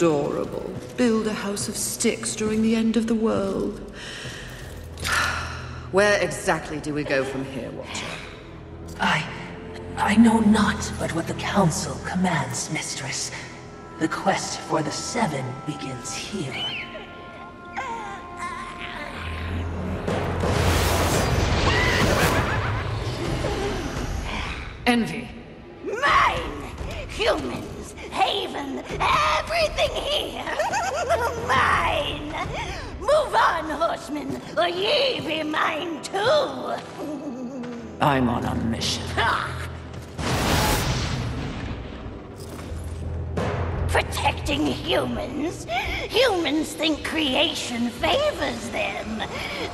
Adorable. Build a house of sticks during the end of the world. Where exactly do we go from here, Watcher? I... I know not but what the Council commands, Mistress. The quest for the Seven begins here. Envy. Mine! Humans, Haven, everything here! mine! Move on, horsemen, or ye be mine too! I'm on a mission. Protecting humans? Humans think creation favors them.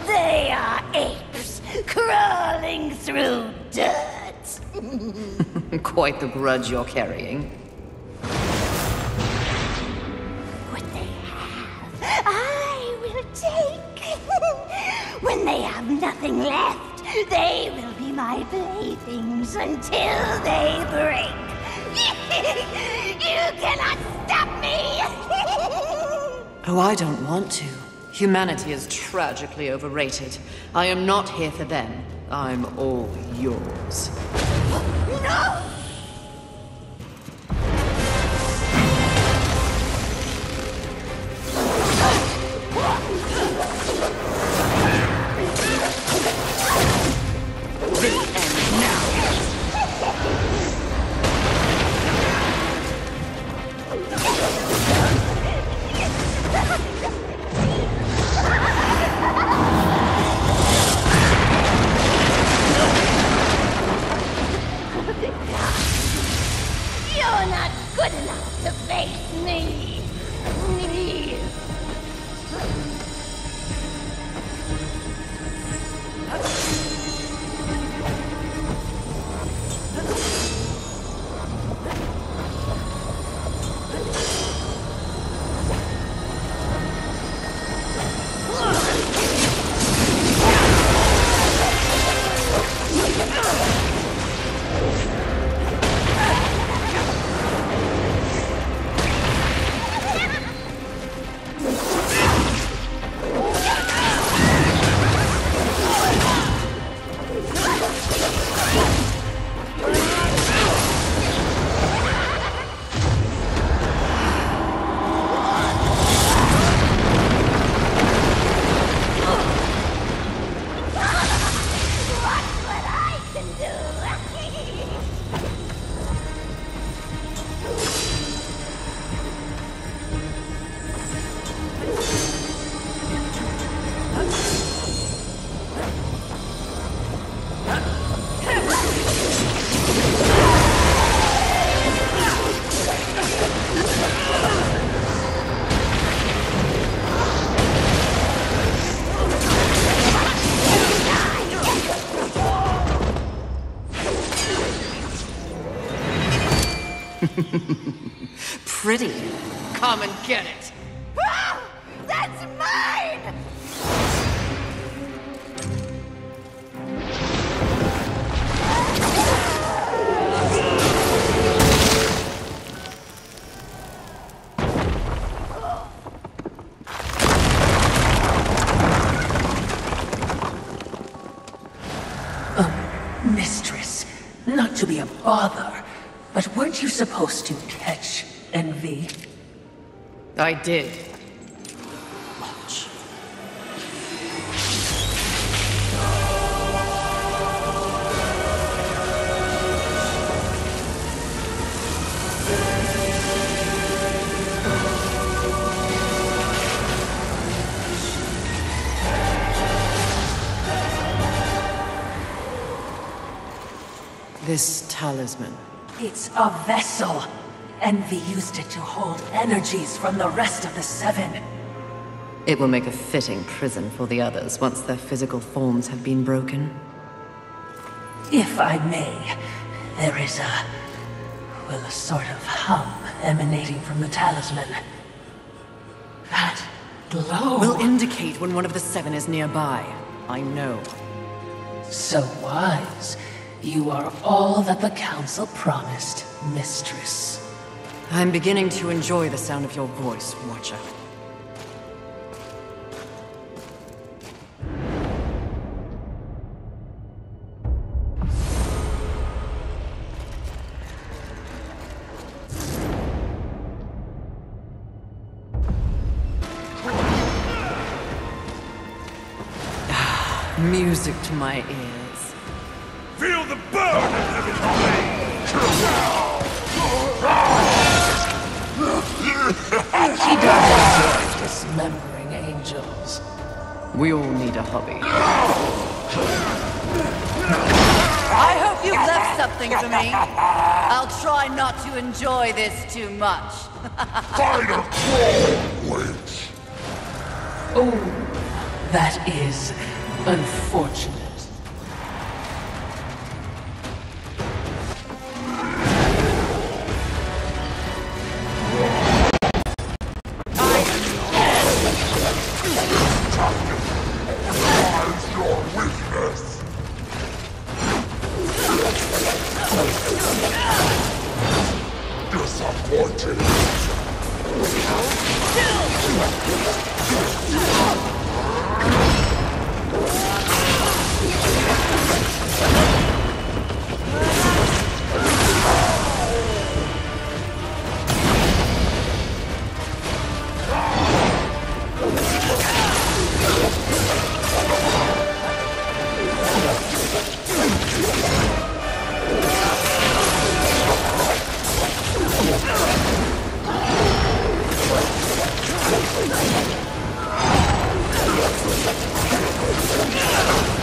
They are apes, crawling through dirt. Quite the grudge you're carrying. I will take. when they have nothing left, they will be my playthings until they break. you cannot stop me! Oh, I don't want to. Humanity is tragically overrated. I am not here for them. I'm all yours. no! Good Pretty. I did. Watch. This talisman. It's a vessel. Envy used it to hold energies from the rest of the Seven. It will make a fitting prison for the others once their physical forms have been broken. If I may, there is a... well, a sort of hum emanating from the talisman. That glow... Will indicate when one of the seven is nearby. I know. So wise. You are all that the Council promised, Mistress. I'm beginning to enjoy the sound of your voice, Watcher. Ah, music to my ears. She does enjoy dismembering angels. We all need a hobby. I hope you've left something for me. I'll try not to enjoy this too much. Fighter crawl, witch! Oh, that is unfortunate. Disappointed! Rampage! Let's go.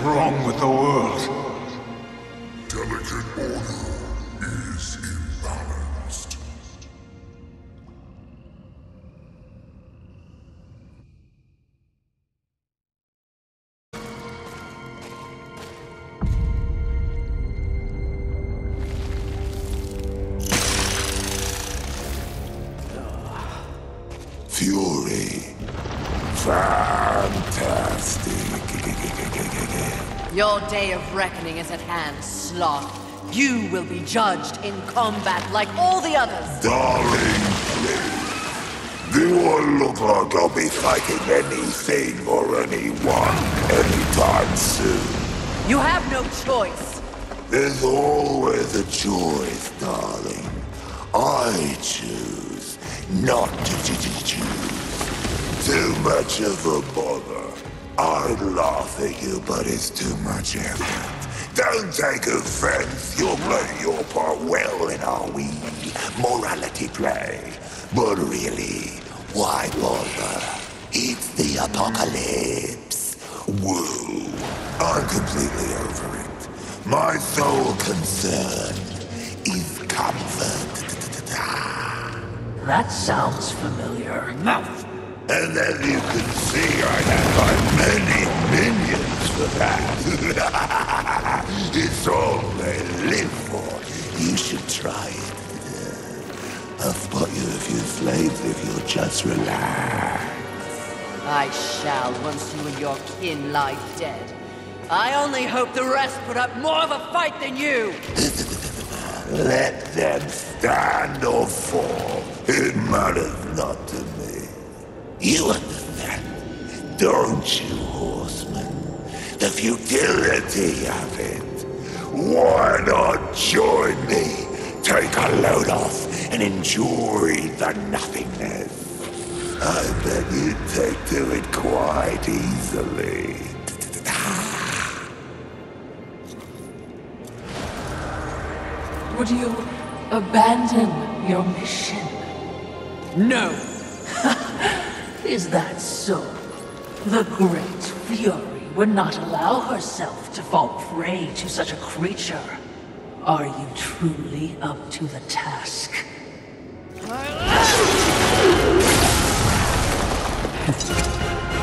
Wrong with the world. Your day of reckoning is at hand, Sloth. You will be judged in combat like all the others. Darling, please. Do I look like I'll be fighting anything or anyone anytime soon? You have no choice. There's always a choice, darling. I choose not to ch- ch- choose. Too much of a bother. I'd laugh at you, but it's too much effort. Don't take offense. You're playing your part well in our wee morality play. But really, why bother? It's the apocalypse. Woo. I'm completely over it. My sole concern is comfort. That sounds familiar. And as you can see, I have got many minions for that. it's all they live for. You should try it. I've spot you a few slaves if you'll just relax. I shall once you and your kin lie dead. I only hope the rest put up more of a fight than you! Let them stand or fall. It matters not to me. You understand, don't you, horseman? The futility of it. Why not join me? Take a load off and enjoy the nothingness. I bet you'd take to it quite easily. Would you abandon your mission? No! Is that so? The Great Fury would not allow herself to fall prey to such a creature. Are you truly up to the task?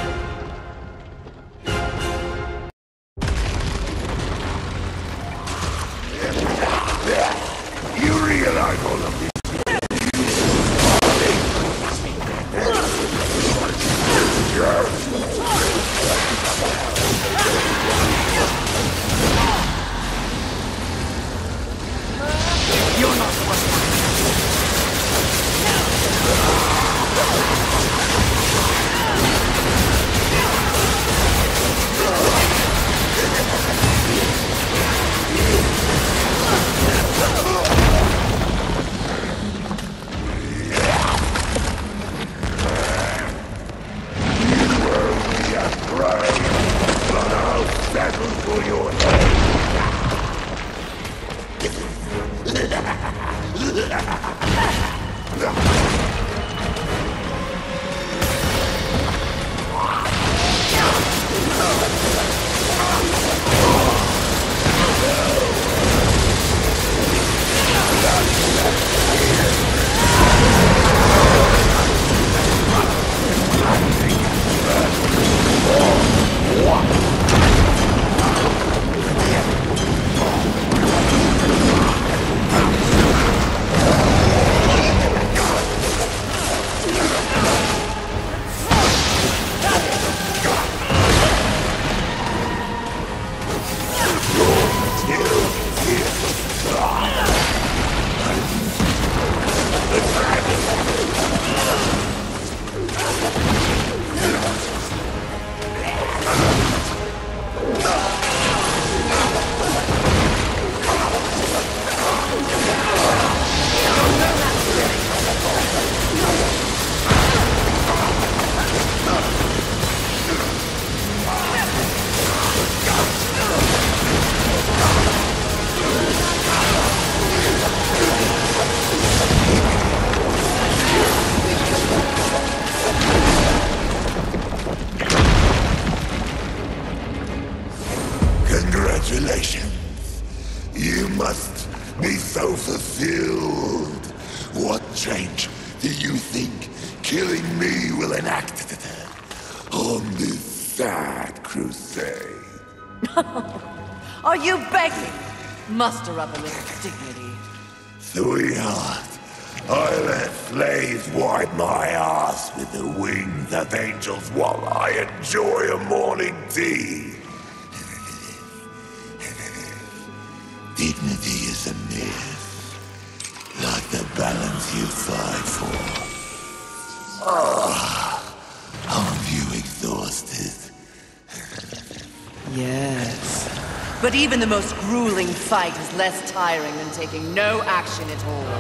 fight is less tiring than taking no action at all.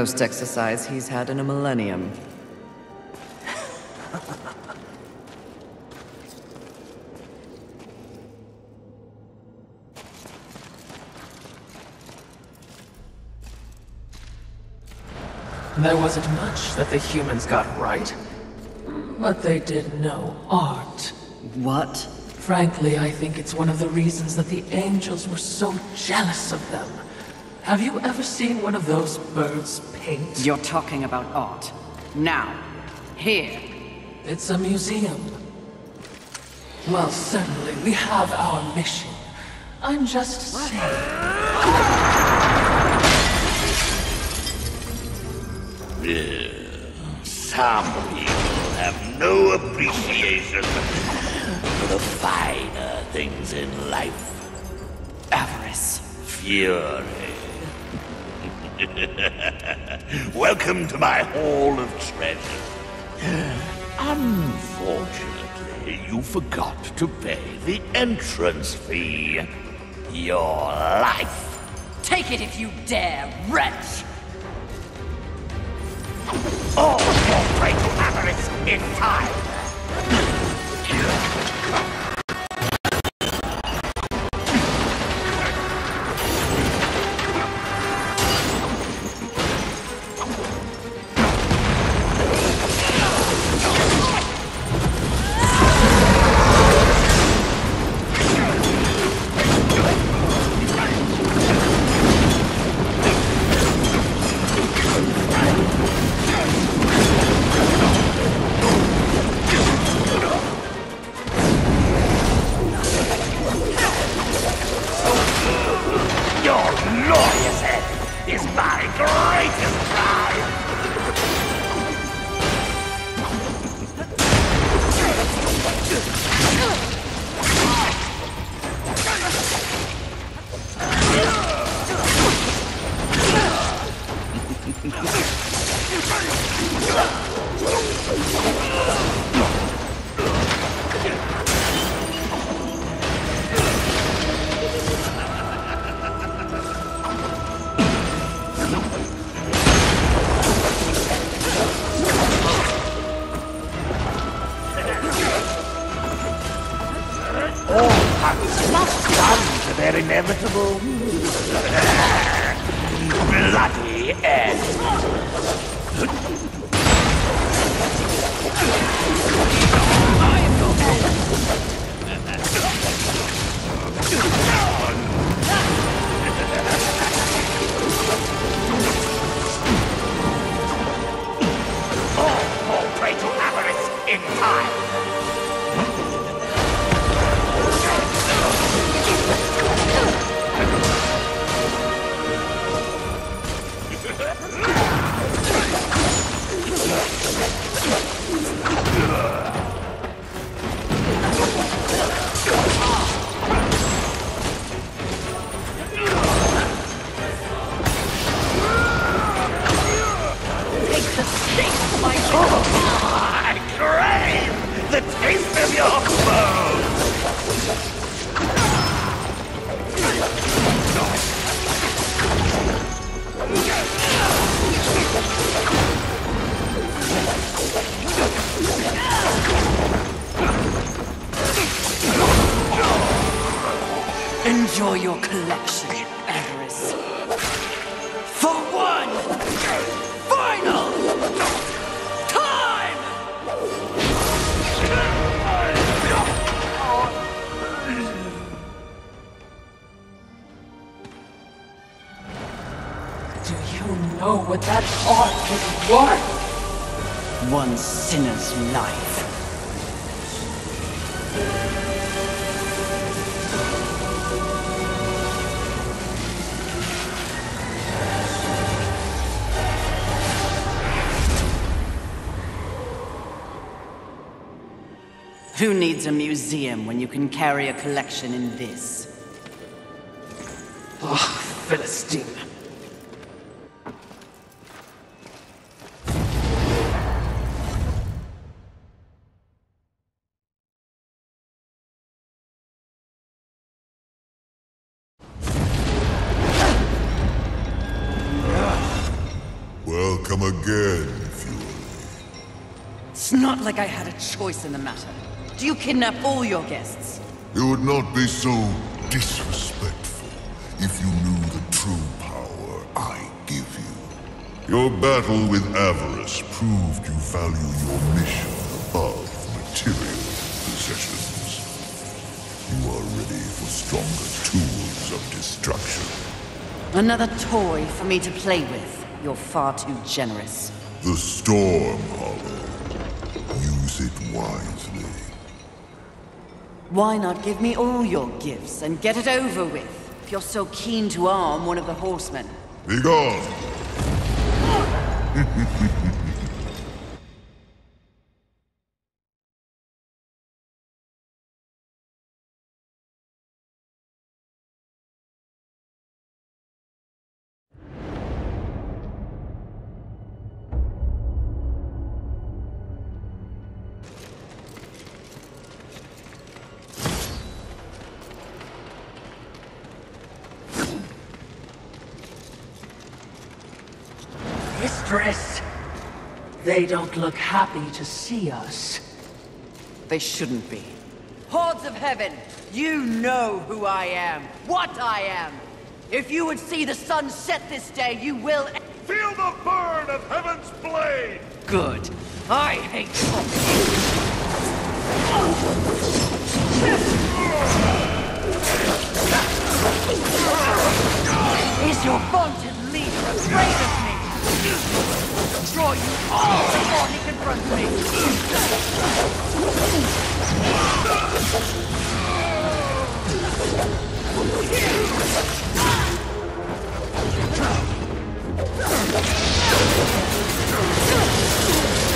Most exercise he's had in a millennium. There wasn't much that the humans got right. But they did know art. What? Frankly, I think it's one of the reasons that the angels were so jealous of them. Have you ever seen one of those birds paint? You're talking about art. Now. Here. It's a museum. Well, certainly, we have our mission. I'm just saying. Some people have no appreciation for the finer things in life. Avarice. Fury. Welcome to my Hall of Treasure. Unfortunately, you forgot to pay the entrance fee. Your life. Take it if you dare, wretch! All your prey to avarice in time. Know what that art is worth? One sinner's life. Who needs a museum when you can carry a collection in this? Ugh, Philistine. Choice in the matter. Do you kidnap all your guests? You would not be so disrespectful if you knew the true power I give you. Your battle with avarice proved you value your mission above material possessions. You are ready for stronger tools of destruction. Another toy for me to play with. You're far too generous. The Storm Hollow. Use it wisely. Why not give me all your gifts and get it over with? If you're so keen to arm one of the horsemen. Be they don't look happy to see us. They shouldn't be. Hordes of heaven, you know who I am, what I am. If you would see the sun set this day, you will... Feel the burn of heaven's blade! Good. I hate talking. Is your vaunted leader afraid of me? Destroy you all before he confronts me! Very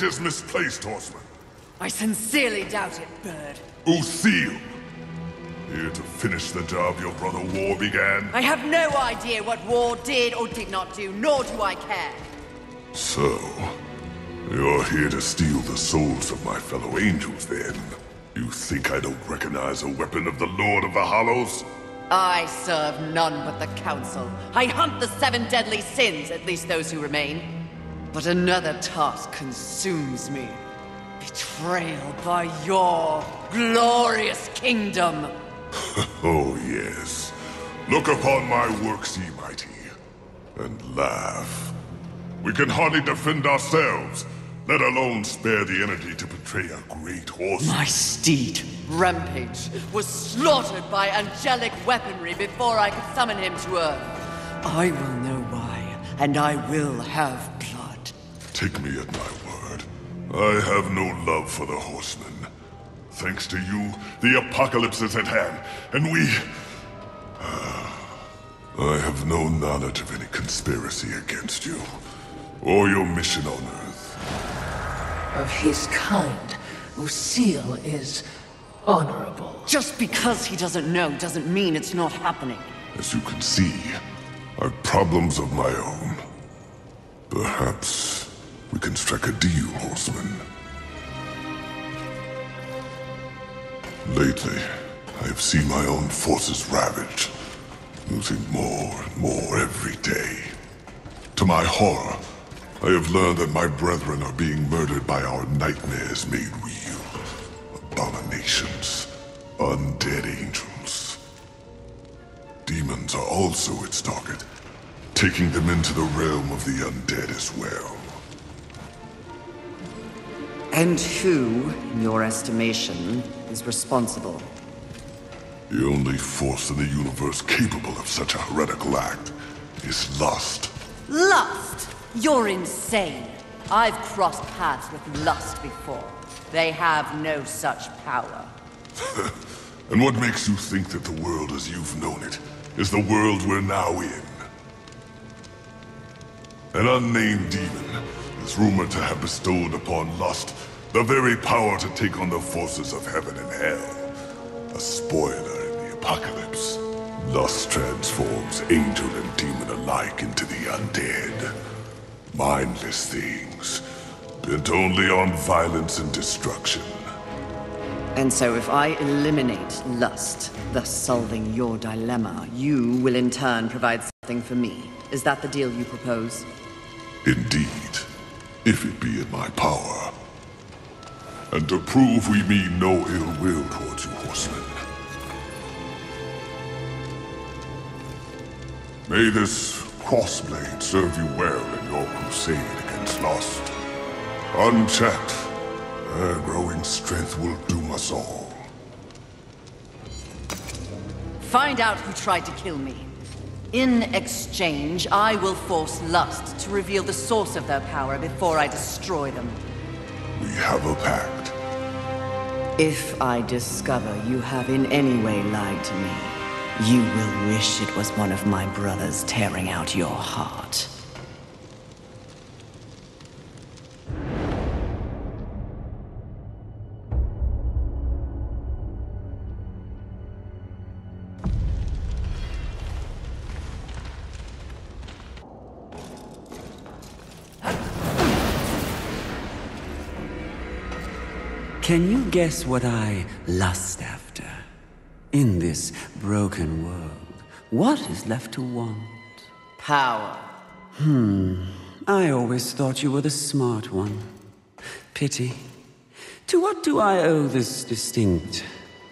Rage is misplaced, horseman. I sincerely doubt it, Bird. Uriel. Here to finish the job your brother War began. I have no idea what War did or did not do, nor do I care. So, you're here to steal the souls of my fellow angels, then? You think I don't recognize a weapon of the Lord of the Hollows? I serve none but the Council. I hunt the seven deadly sins, at least those who remain. But another task consumes me. Betrayal by your glorious kingdom. Oh, yes. Look upon my works, ye mighty, and laugh. We can hardly defend ourselves, let alone spare the energy to betray a great horse. My steed, Rampage, was slaughtered by angelic weaponry before I could summon him to Earth. I will know why, and I will have blood. Take me at my word. I have no love for the horsemen. Thanks to you, the apocalypse is at hand, and we... Ah. I have no knowledge of any conspiracy against you, or your mission on Earth. Of his kind, Lucille is honorable. Just because he doesn't know doesn't mean it's not happening. As you can see, I've problems of my own. Perhaps we can strike a deal, horseman. Lately, I have seen my own forces ravaged, losing more and more every day. To my horror, I have learned that my brethren are being murdered by our nightmares made real. Abominations. Undead angels. Demons are also its target, taking them into the realm of the undead as well. And who, in your estimation, is responsible? The only force in the universe capable of such a heretical act is lust. Lust! You're insane. I've crossed paths with Lust before. They have no such power. And what makes you think that the world as you've known it is the world we're now in? An unnamed demon is rumored to have bestowed upon Lust the very power to take on the forces of heaven and hell. A spoiler in the apocalypse. Lust transforms angel and demon alike into the undead. Mindless things, bent only on violence and destruction. And so if I eliminate lust, thus solving your dilemma, you will in turn provide something for me. Is that the deal you propose? Indeed, if it be in my power. And to prove we mean no ill will towards you, horsemen. May this crossblade serve you well in your crusade against lust. Unchecked, their growing strength will doom us all. Find out who tried to kill me. In exchange, I will force Lust to reveal the source of their power before I destroy them. We have a pact. If I discover you have in any way lied to me, you will wish it was one of my brothers tearing out your heart. Guess what I lust after? In this broken world, what is left to want? Power. Hmm. I always thought you were the smart one. Pity. To what do I owe this distinct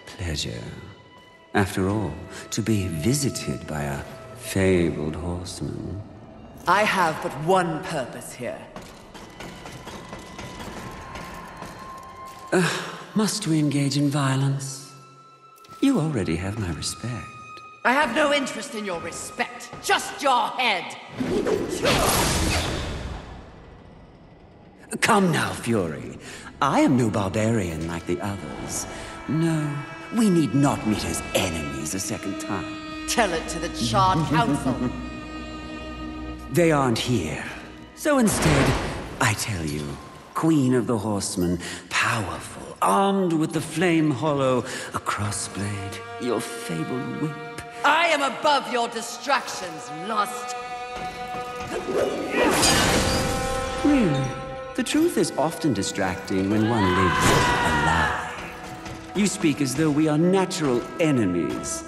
pleasure? After all, to be visited by a fabled horseman. I have but one purpose here. Must we engage in violence? You already have my respect. I have no interest in your respect, just your head. Come now, Fury. I am no barbarian like the others. No, we need not meet as enemies a second time. Tell it to the Charred Council. They aren't here. So instead, I tell you, Queen of the Horsemen, powerful, armed with the flame hollow, a crossblade, your fabled whip. I am above your distractions, Lust. Really? The truth is often distracting when one lives a lie. You speak as though we are natural enemies.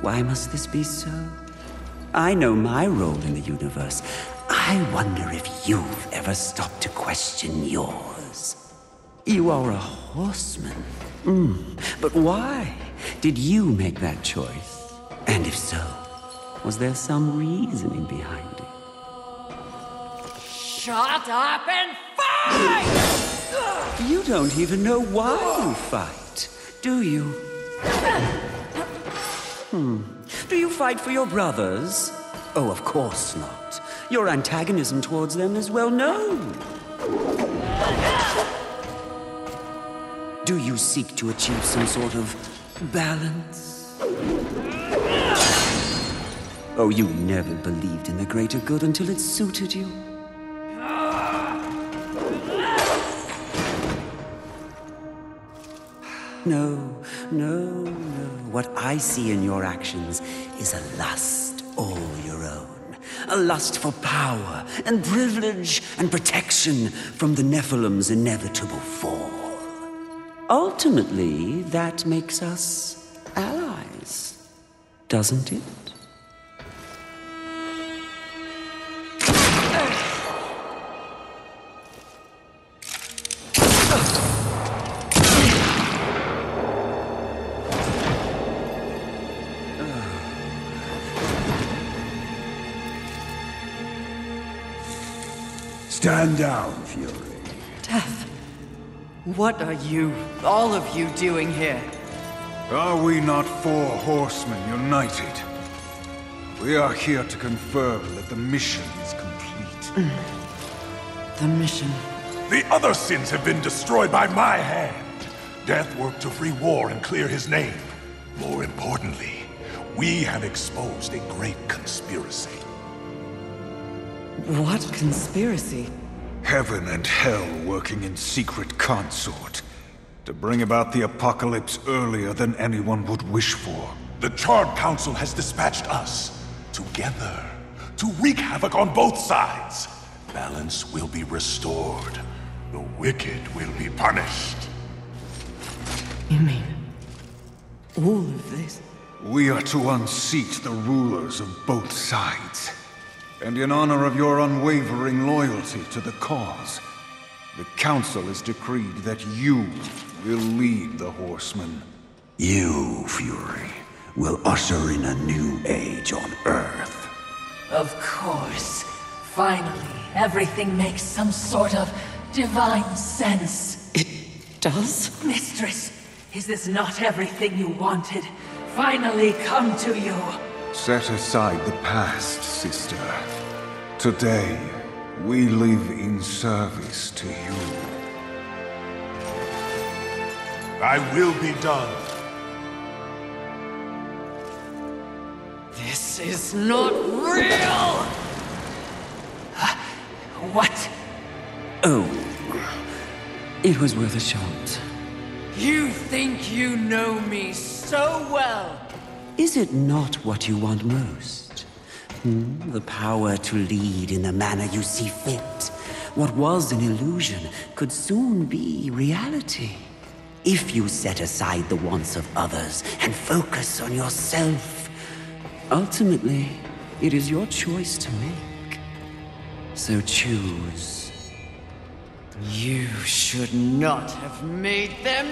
Why must this be so? I know my role in the universe. I wonder if you've ever stopped to question yours. You are a horseman. Mm. But why did you make that choice? And if so, was there some reasoning behind it? Shut up and fight! You don't even know why you fight, do you? Hmm. Do you fight for your brothers? Oh, of course not. Your antagonism towards them is well known. Do you seek to achieve some sort of balance? Oh, you never believed in the greater good until it suited you. No, no, no. What I see in your actions is a lust all your own. A lust for power and privilege and protection from the Nephilim's inevitable fall ultimately, that makes us allies, doesn't it? Stand down, Fury. What are you, all of you, doing here? Are we not four horsemen united? We are here to confirm that the mission is complete. Mm. The mission. The other sins have been destroyed by my hand. Death worked to free war and clear his name. More importantly, we have exposed a great conspiracy. What conspiracy? Heaven and hell working in secret consort to bring about the apocalypse earlier than anyone would wish for. The Charred Council has dispatched us together to wreak havoc on both sides. Balance will be restored. The wicked will be punished. You mean... all of this? We are to unseat the rulers of both sides. And in honor of your unwavering loyalty to the cause, the Council has decreed that you will lead the Horsemen. You, Fury, will usher in a new age on Earth. Of course. Finally, everything makes some sort of divine sense. It does? Mistress, is this not everything you wanted? Finally come to you. Set aside the past, sister. Today, we live in service to you. I will be done. This is not real! What? Oh. It was worth a shot. You think you know me so well! Is it not what you want most? Hmm? The power to lead in the manner you see fit. What was an illusion could soon be reality. If you set aside the wants of others and focus on yourself. Ultimately, it is your choice to make. So choose. You should not have made them!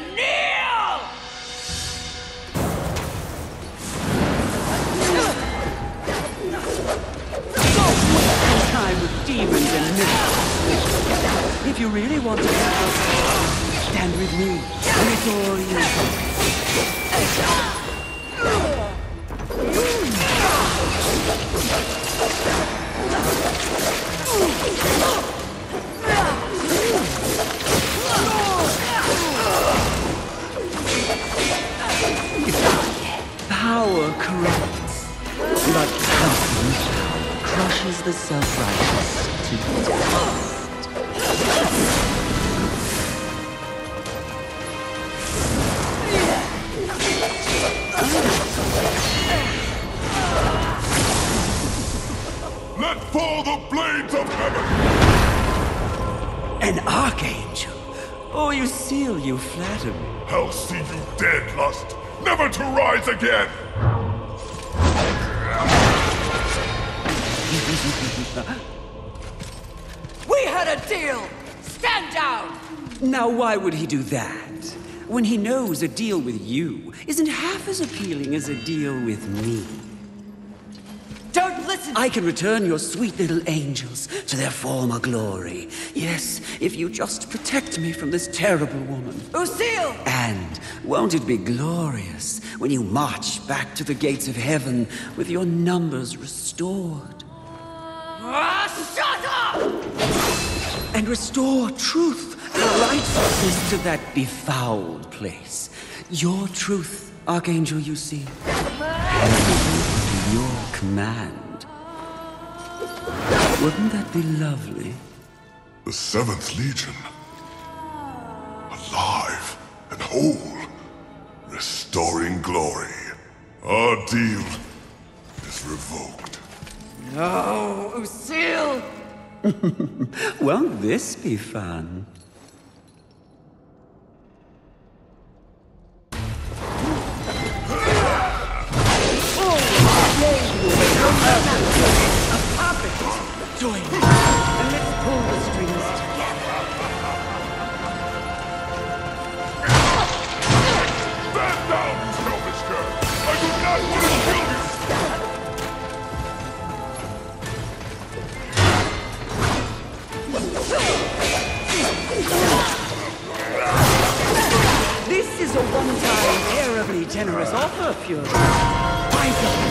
If you really want to stand with me. All you. Power corrupts, but power crushes the self-righteous never to rise again! We had a deal! Stand down! Now, why would he do that? When he knows a deal with you isn't half as appealing as a deal with me. I can return your sweet little angels to their former glory. Yes, if you just protect me from this terrible woman. Lucille! And won't it be glorious when you march back to the gates of heaven with your numbers restored? Ah, shut up! And restore truth and righteousness to that befouled place. Your truth, Archangel, you see. Your command. Wouldn't that be lovely? The Seventh Legion. Alive and whole. Restoring glory. Our deal is revoked. No, Lucille! Won't this be fun? Oh, join us, and let's pull the strings together. Back down, you selfish girl! I do not want to kill you! This is a one-time terribly generous offer, Fury. Wise up!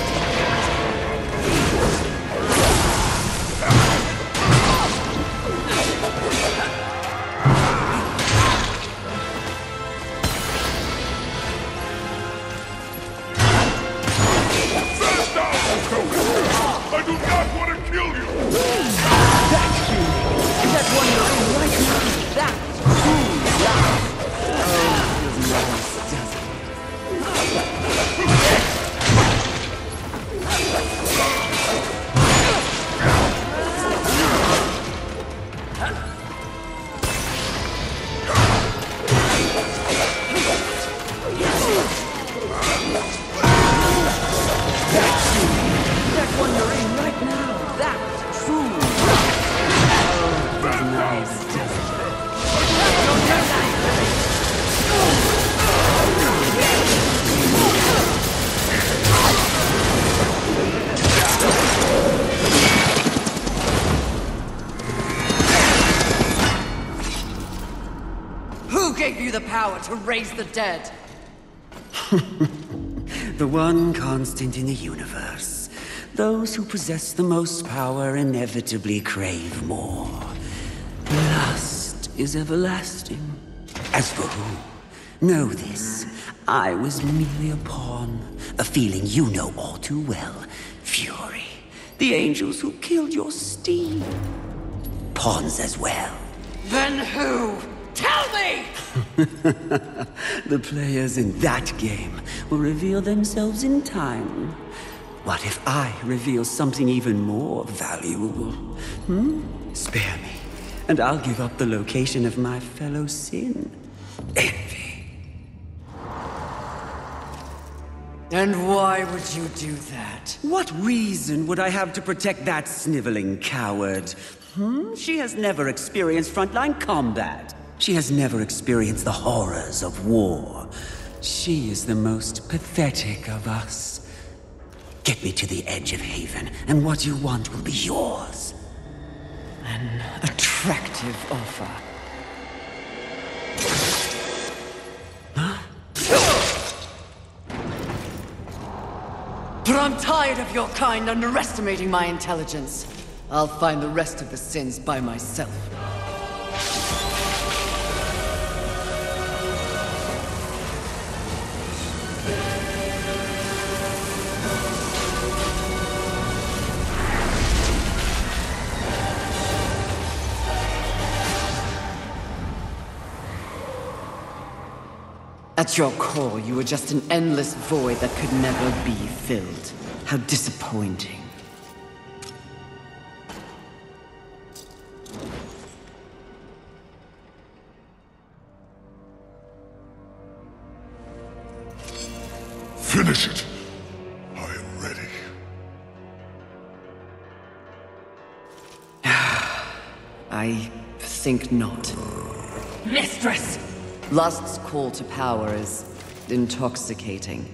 I do not want to kill you! That feeling! That one in right now! That's true love! To raise the dead? The one constant in the universe. Those who possess the most power inevitably crave more. Lust is everlasting. As for who, know this. I was merely a pawn. A feeling you know all too well. Fury. The angels who killed your steed. Pawns as well. Then who? Tell me! The players in that game will reveal themselves in time. What if I reveal something even more valuable? Hmm? Spare me, and I'll give up the location of my fellow sin. Envy. And why would you do that? What reason would I have to protect that sniveling coward? Hmm? She has never experienced frontline combat. She has never experienced the horrors of war. She is the most pathetic of us. Get me to the edge of Haven, and what you want will be yours. An attractive offer. But I'm tired of your kind underestimating my intelligence. I'll find the rest of the sins by myself. At your core, you were just an endless void that could never be filled. How disappointing. Finish it. I am ready. I think not. Mistress! Lust's call to power is intoxicating.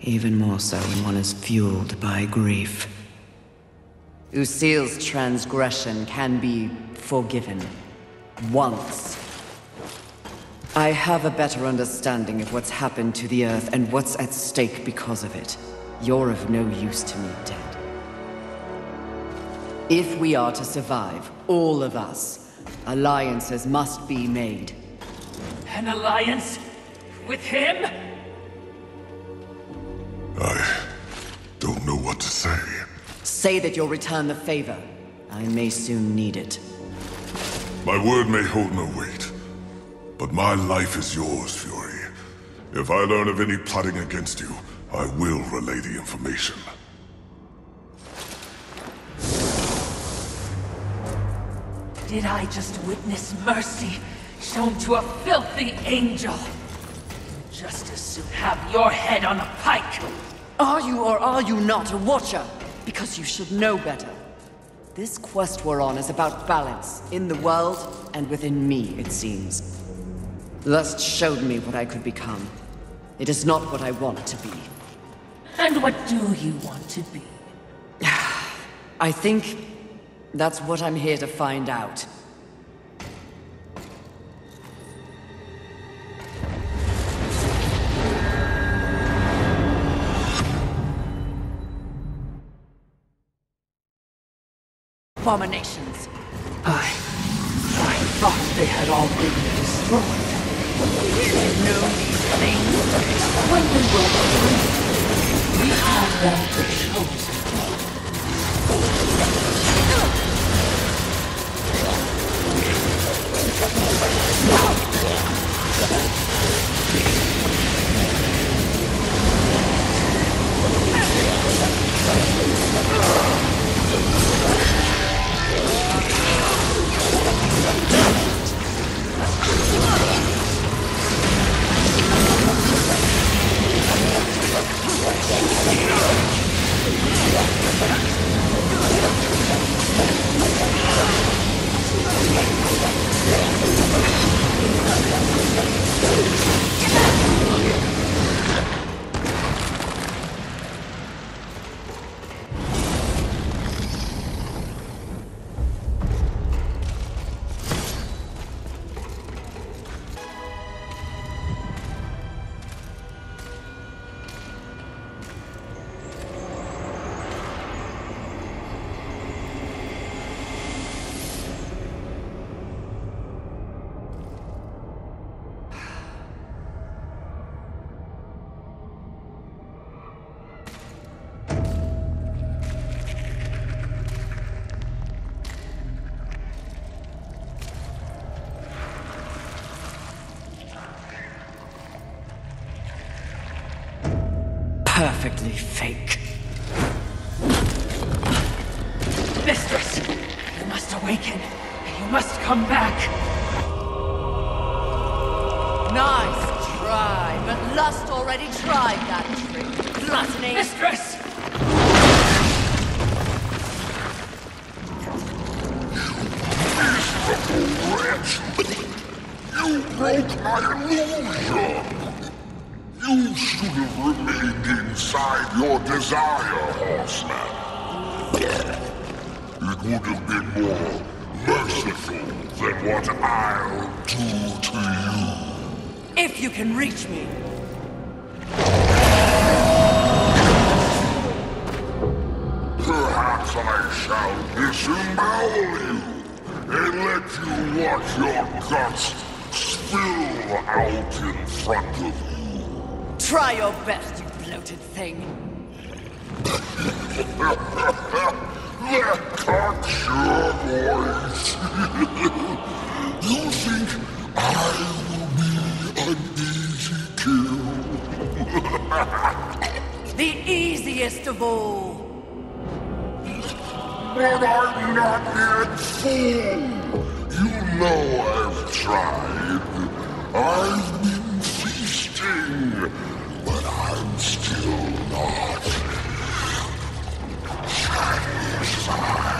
Even more so when one is fueled by grief. Uriel's transgression can be forgiven. Once. I have a better understanding of what's happened to the Earth and what's at stake because of it. You're of no use to me, dead. If we are to survive, all of us, alliances must be made. An alliance? With him? I don't know what to say. Say that you'll return the favor. I may soon need it. My word may hold no weight, but my life is yours, Fury. If I learn of any plotting against you, I will relay the information. Did I just witness mercy shown to a filthy angel? Just as soon have your head on a pike. Are you or are you not a Watcher? Because you should know better. This quest we're on is about balance, in the world and within me, it seems. Lust showed me what I could become. It is not what I want to be. And what do you want to be? I think that's what I'm here to find out. Abominations. I... I thought they had all been destroyed. We didn't know these things. When they were free, we called them the Chosen. Perfectly Mistress! You must awaken. You must come back. Nice try, but Lust already tried that trick. Gluttony. Mistress! Wretch! You broke my illusion! You should have remained inside your desire, horseman. Would have been more merciful than what I'll do to you. If you can reach me. Perhaps I shall disembowel you and let you watch your guts spill out in front of you. Try your best, you bloated thing. Cocks your voice. you think I will be an easy kill? The easiest of all. But I'm not yet full. You know I've tried. I've been feasting, but I'm still not satisfied.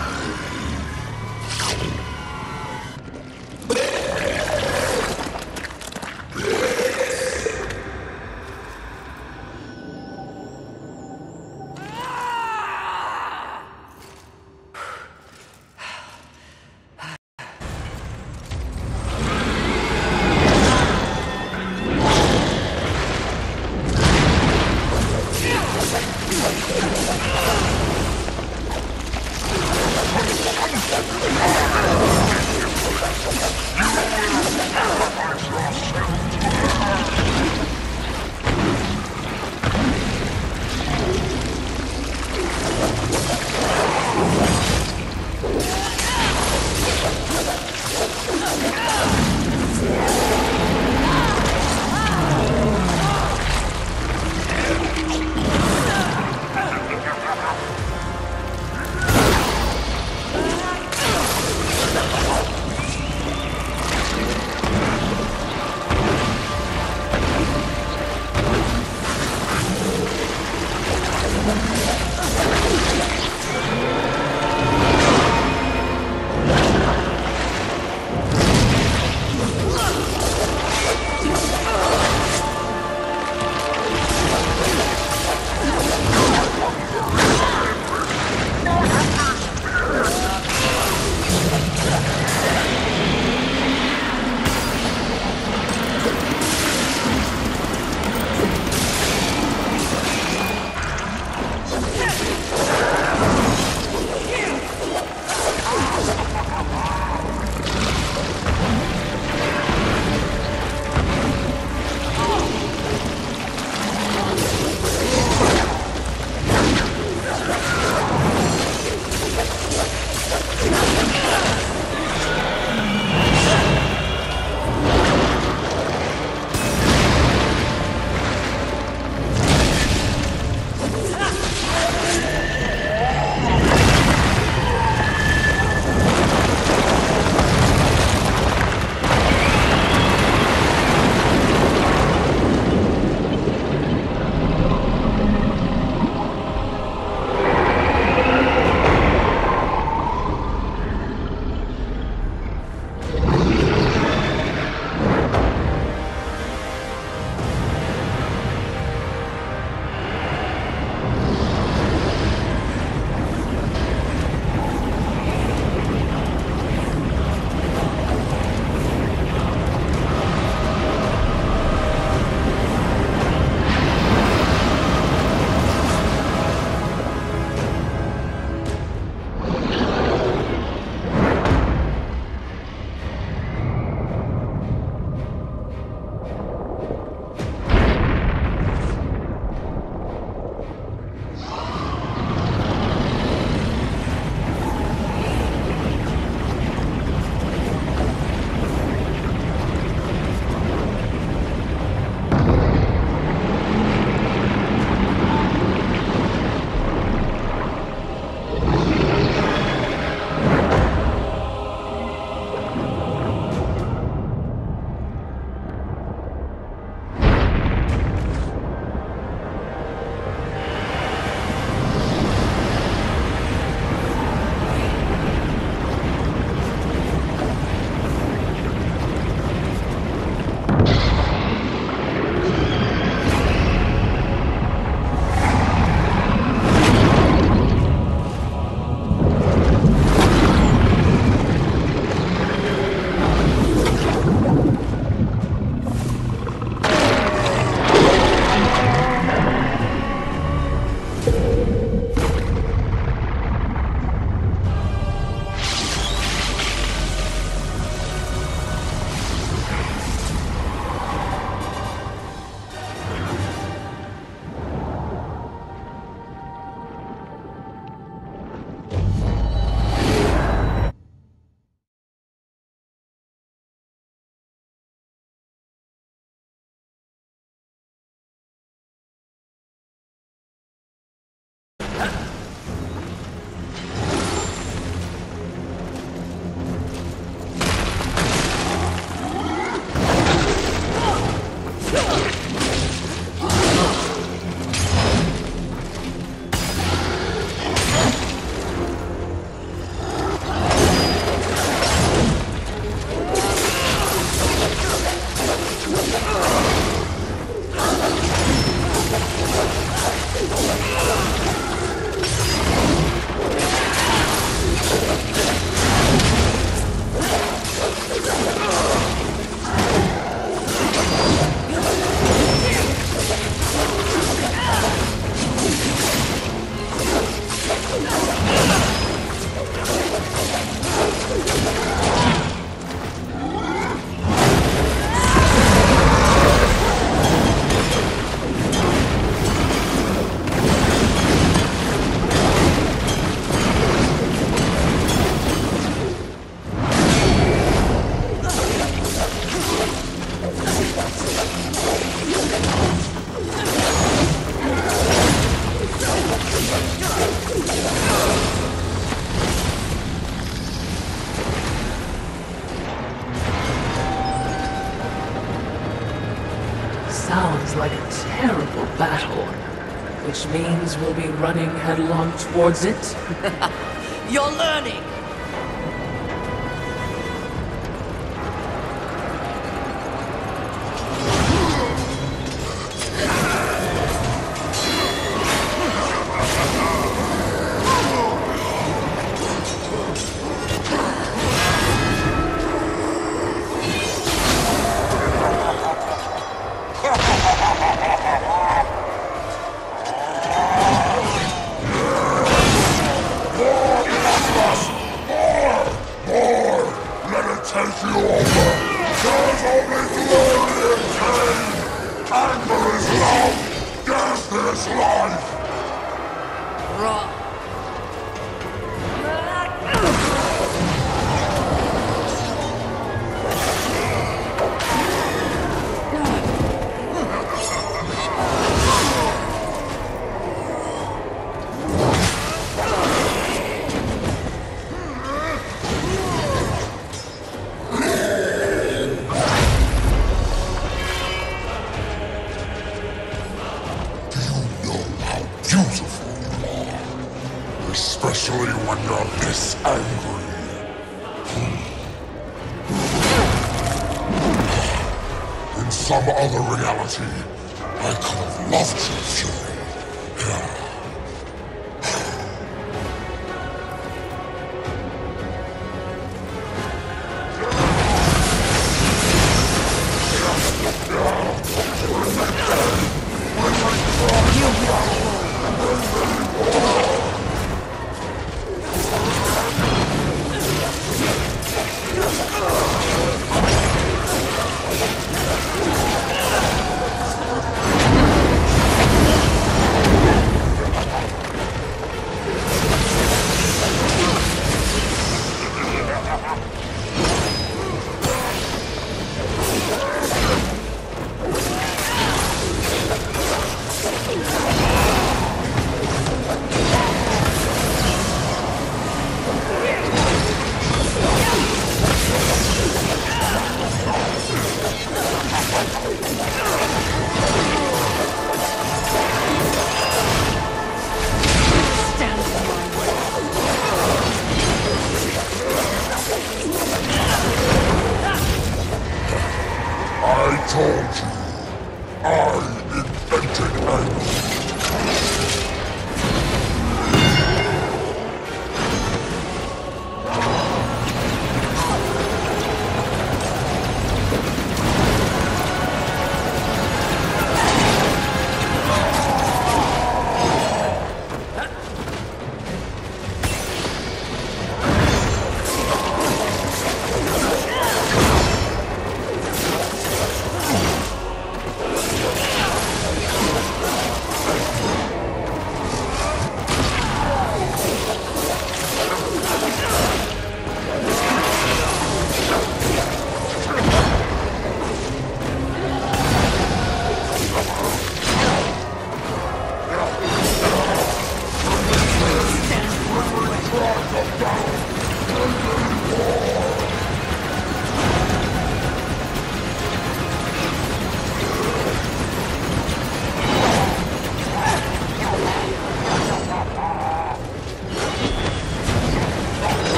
Towards it? You're learning!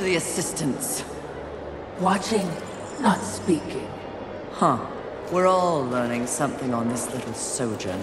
For the assistance. Watching, not speaking. Huh. We're all learning something on this little sojourn.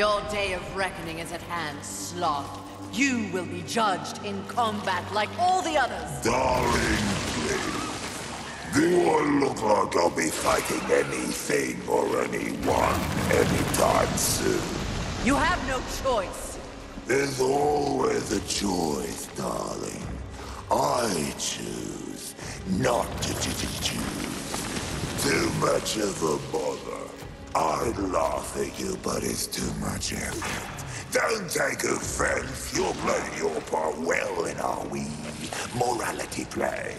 Your day of reckoning is at hand, Sloth. You will be judged in combat like all the others. Darling, please. Do I look like I'll be fighting anything or anyone anytime soon? You have no choice. There's always a choice, darling. I choose not to ch- ch- choose. Too much of a. I'd laugh at you, but it's too much effort. Don't take offense. You're playing your part well in our wee morality play.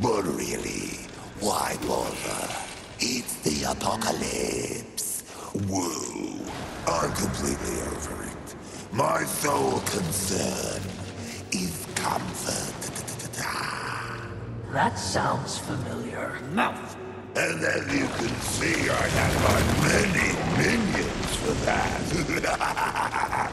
But really, why bother? It's the apocalypse. Whoa. I'm completely over it. My sole concern is comfort. That sounds familiar. Mouth. And as you can see, I have my many minions for that.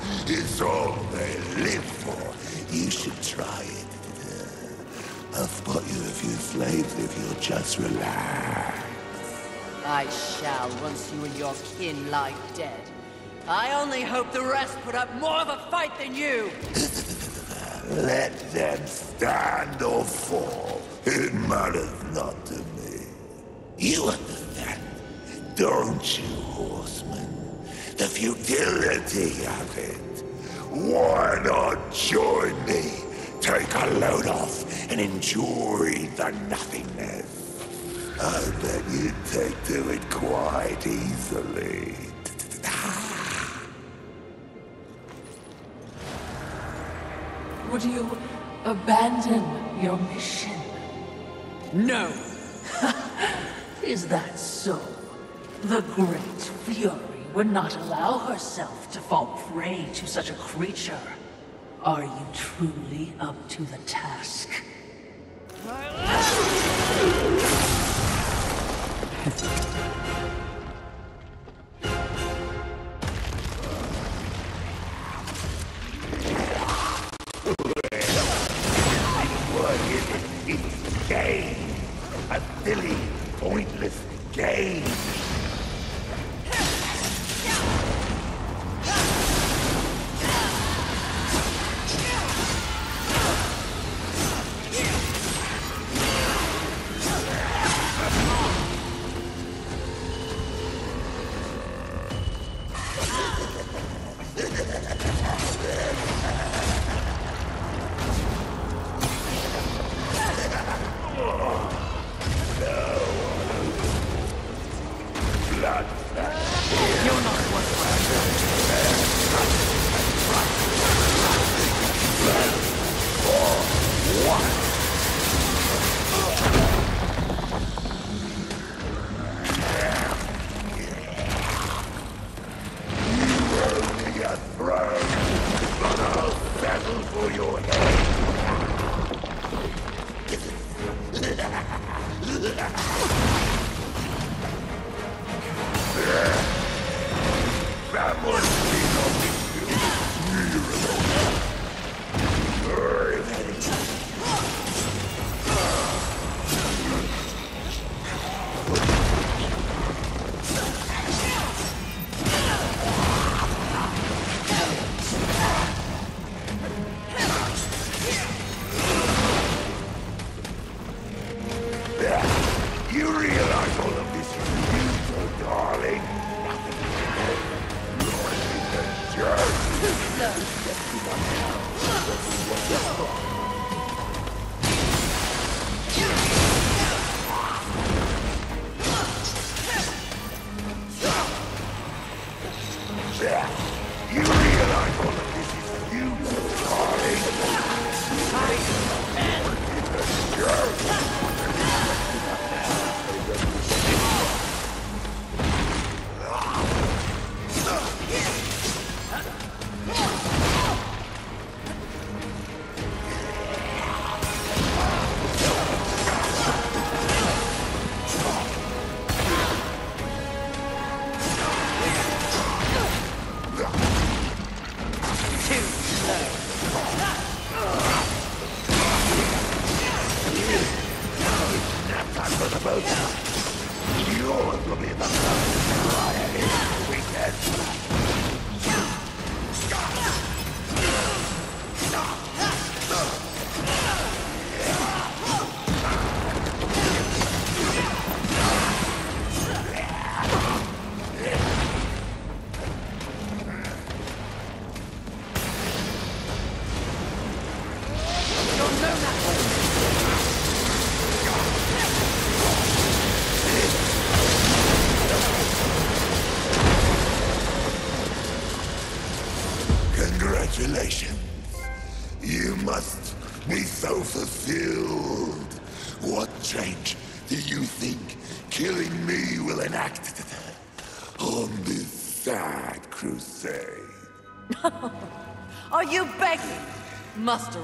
it's all they live for. You should try it. Uh, I've got you a few slaves if you'll just relax. I shall once you and your kin lie dead. I only hope the rest put up more of a fight than you. Let them stand or fall. It matters not to me. You understand, don't you, horseman? The futility of it. Why not join me? Take a load off and enjoy the nothingness. I bet you'd take to it quite easily. Would you abandon your mission? No. Is that so? The Great Fury would not allow herself to fall prey to such a creature. Are you truly up to the task?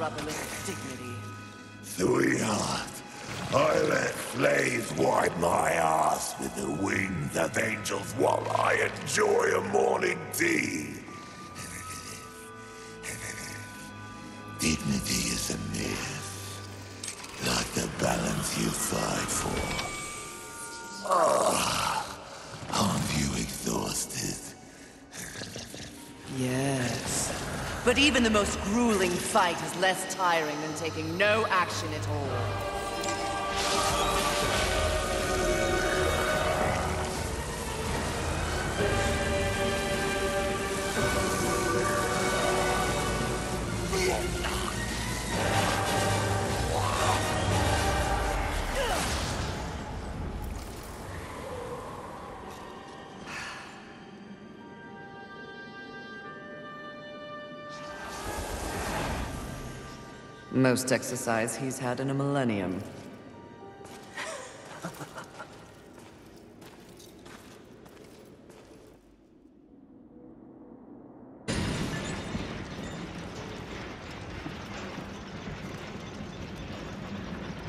Up a little dignity. Sweetheart, I let slaves wipe my ass with the wings of angels while I enjoy a morning tea. Dignity is a myth, like the balance you fight for. Ah, aren't you exhausted? Yes. But even the most grueling fight is less tiring than taking no action at all. Most exercise he's had in a millennium.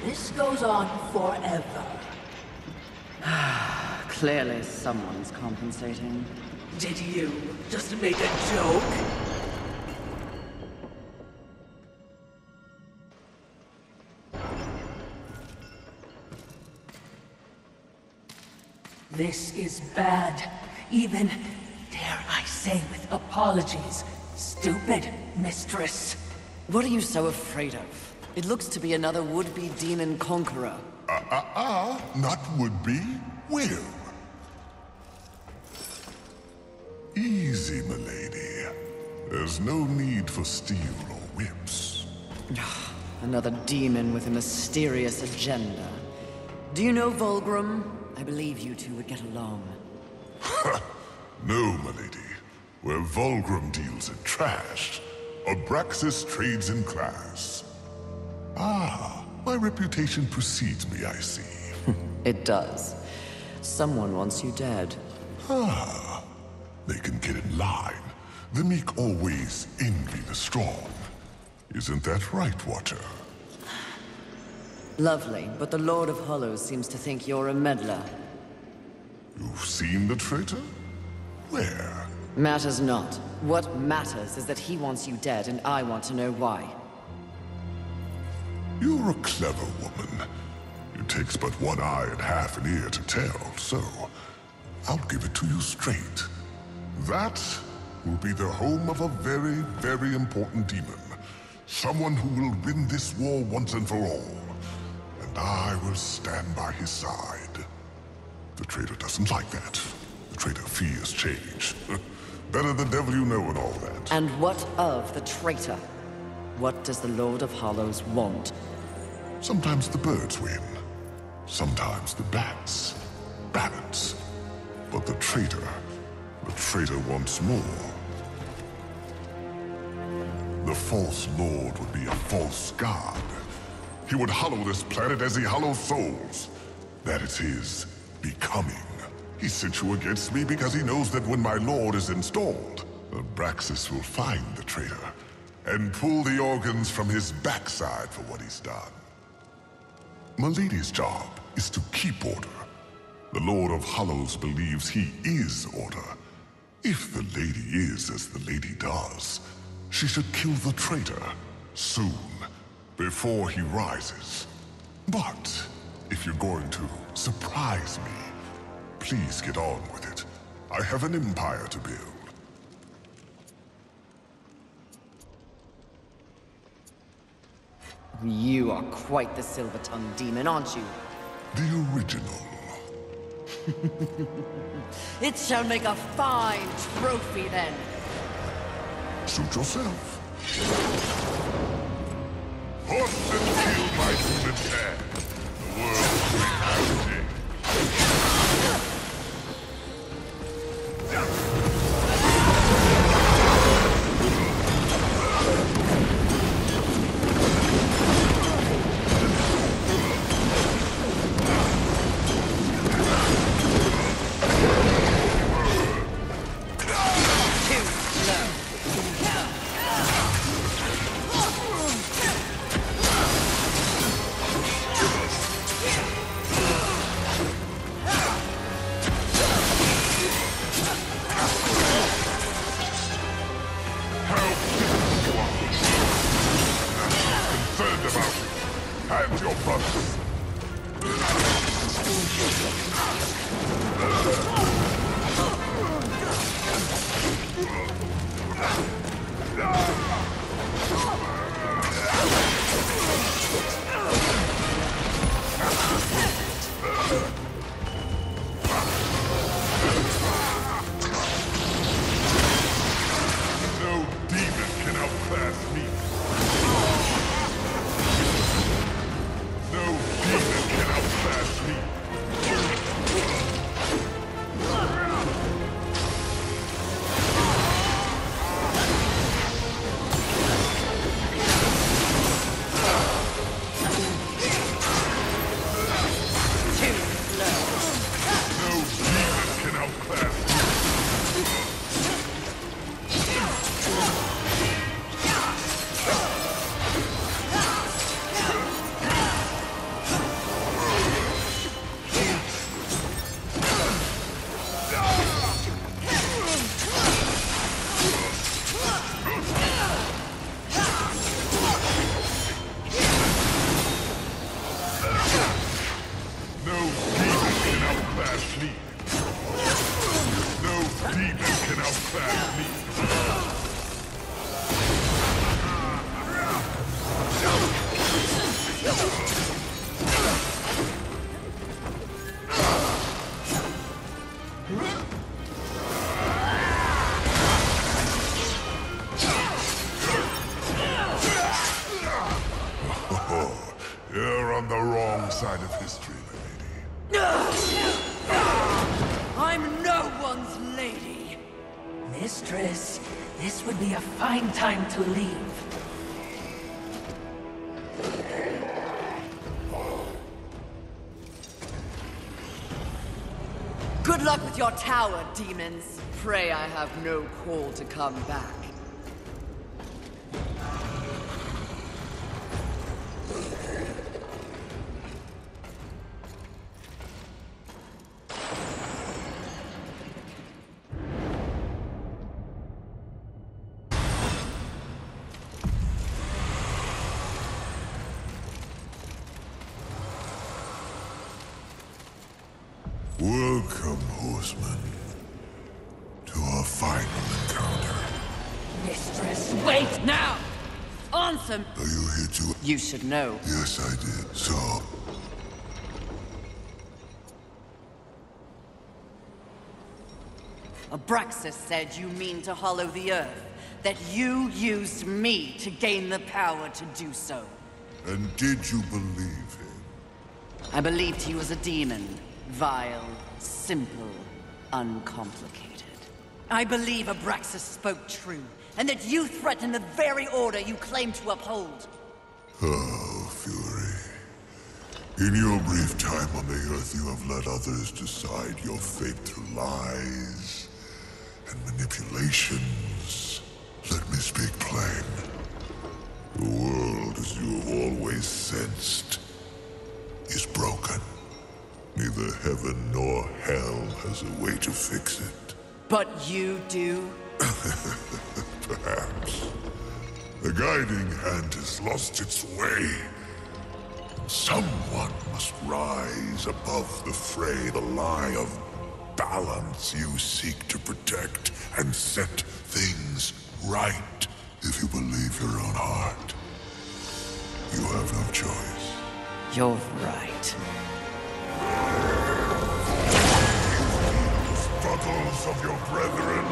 This goes on forever. Clearly someone's compensating. Did you just make a joke? This is bad. Even, dare I say with apologies, stupid mistress. What are you so afraid of? It looks to be another would-be demon conqueror. Ah, ah, ah, not would be, will. Easy, milady. There's no need for steel or whips. Another demon with a mysterious agenda. Do you know Vulgrim? I believe you two would get along. No, milady. Where Vulgrim deals in trash, Abraxas trades in class. Ah, my reputation precedes me, I see. It does. Someone wants you dead. Ah, they can get in line. The meek always envy the strong. Isn't that right, Watcher? Lovely, but the Lord of Hollows seems to think you're a meddler. You've seen the traitor? Where? Matters not. What matters is that he wants you dead, and I want to know why. You're a clever woman. It takes but one eye and half an ear to tell, so I'll give it to you straight. That will be the home of a very, very important demon. Someone who will win this war once and for all. And I will stand by his side. The traitor doesn't like that. The traitor fears change. Better the devil you know and all that. And what of the traitor? What does the Lord of Hollows want? Sometimes the birds win. Sometimes the bats. Balance. But the traitor, the traitor wants more. The false lord would be a false god. He would hollow this planet as he hollows souls. That is his becoming. He sent you against me because he knows that when my lord is installed, Abraxas will find the traitor and pull the organs from his backside for what he's done. Milady's job is to keep order. The Lord of Hollows believes he is order. If the lady is as the lady does, she should kill the traitor soon, before he rises. But if you're going to surprise me, please get on with it. I have an empire to build. You are quite the silver-tongued demon, aren't you? The original. It shall make a fine trophy, then. Suit yourself. Hunt and kill my human. The world's. On the wrong side of history, lady. No. I'm no one's lady. Mistress, this would be a fine time to leave. Good luck with your tower, demons. Pray I have no call to come back. You should know. Yes, I did. So, Abraxas said you mean to hollow the earth. That you used me to gain the power to do so. and did you believe him? I believed he was a demon. Vile, simple, uncomplicated. I believe Abraxas spoke true, and that you threaten the very order you claim to uphold. Oh, Fury. In your brief time on the Earth, you have let others decide your fate through lies and manipulations. Let me speak plain. The world, as you have always sensed, is broken. Neither heaven nor hell has a way to fix it. But you do? Perhaps. The guiding hand has lost its way. Someone must rise above the fray, the lie of balance you seek to protect and set things right. If you believe your own heart, you have no choice. You're right. The Struggles of your brethren.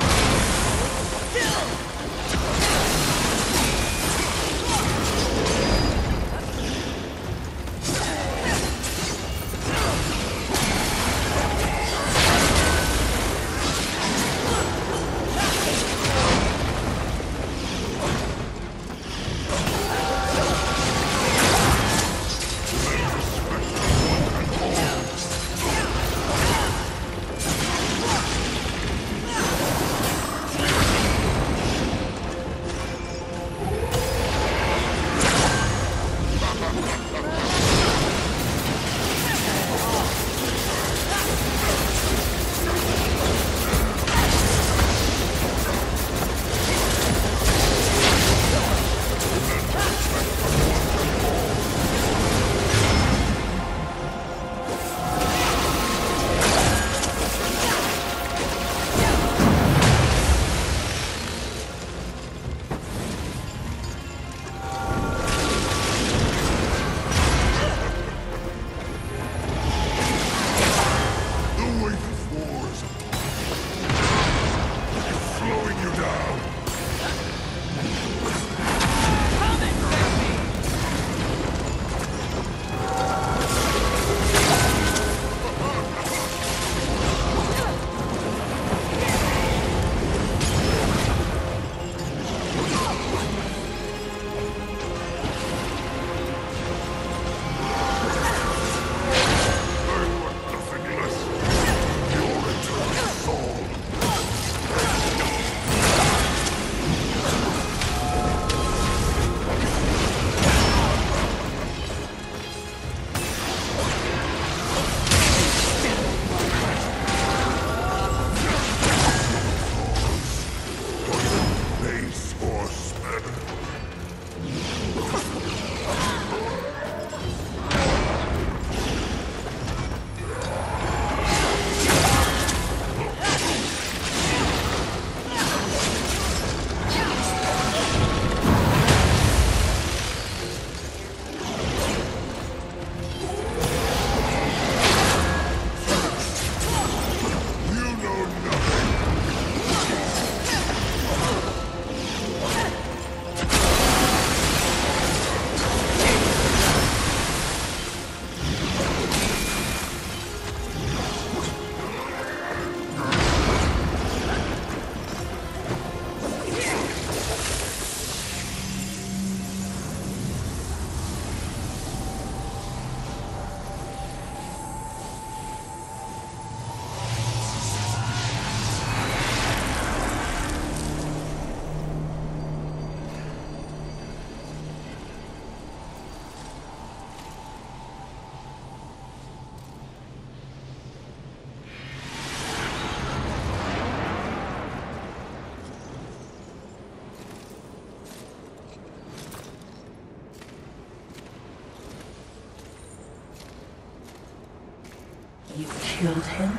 Killed him?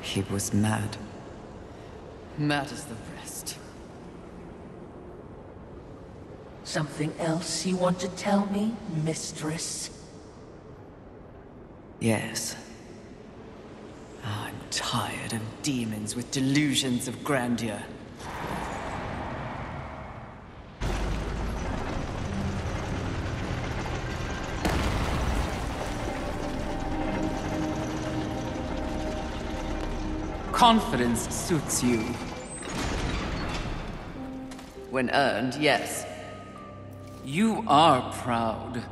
He was mad. Mad as the rest. Something else you want to tell me, mistress? Yes. Ah, I'm tired of demons with delusions of grandeur. Confidence suits you. When earned, yes. You are proud.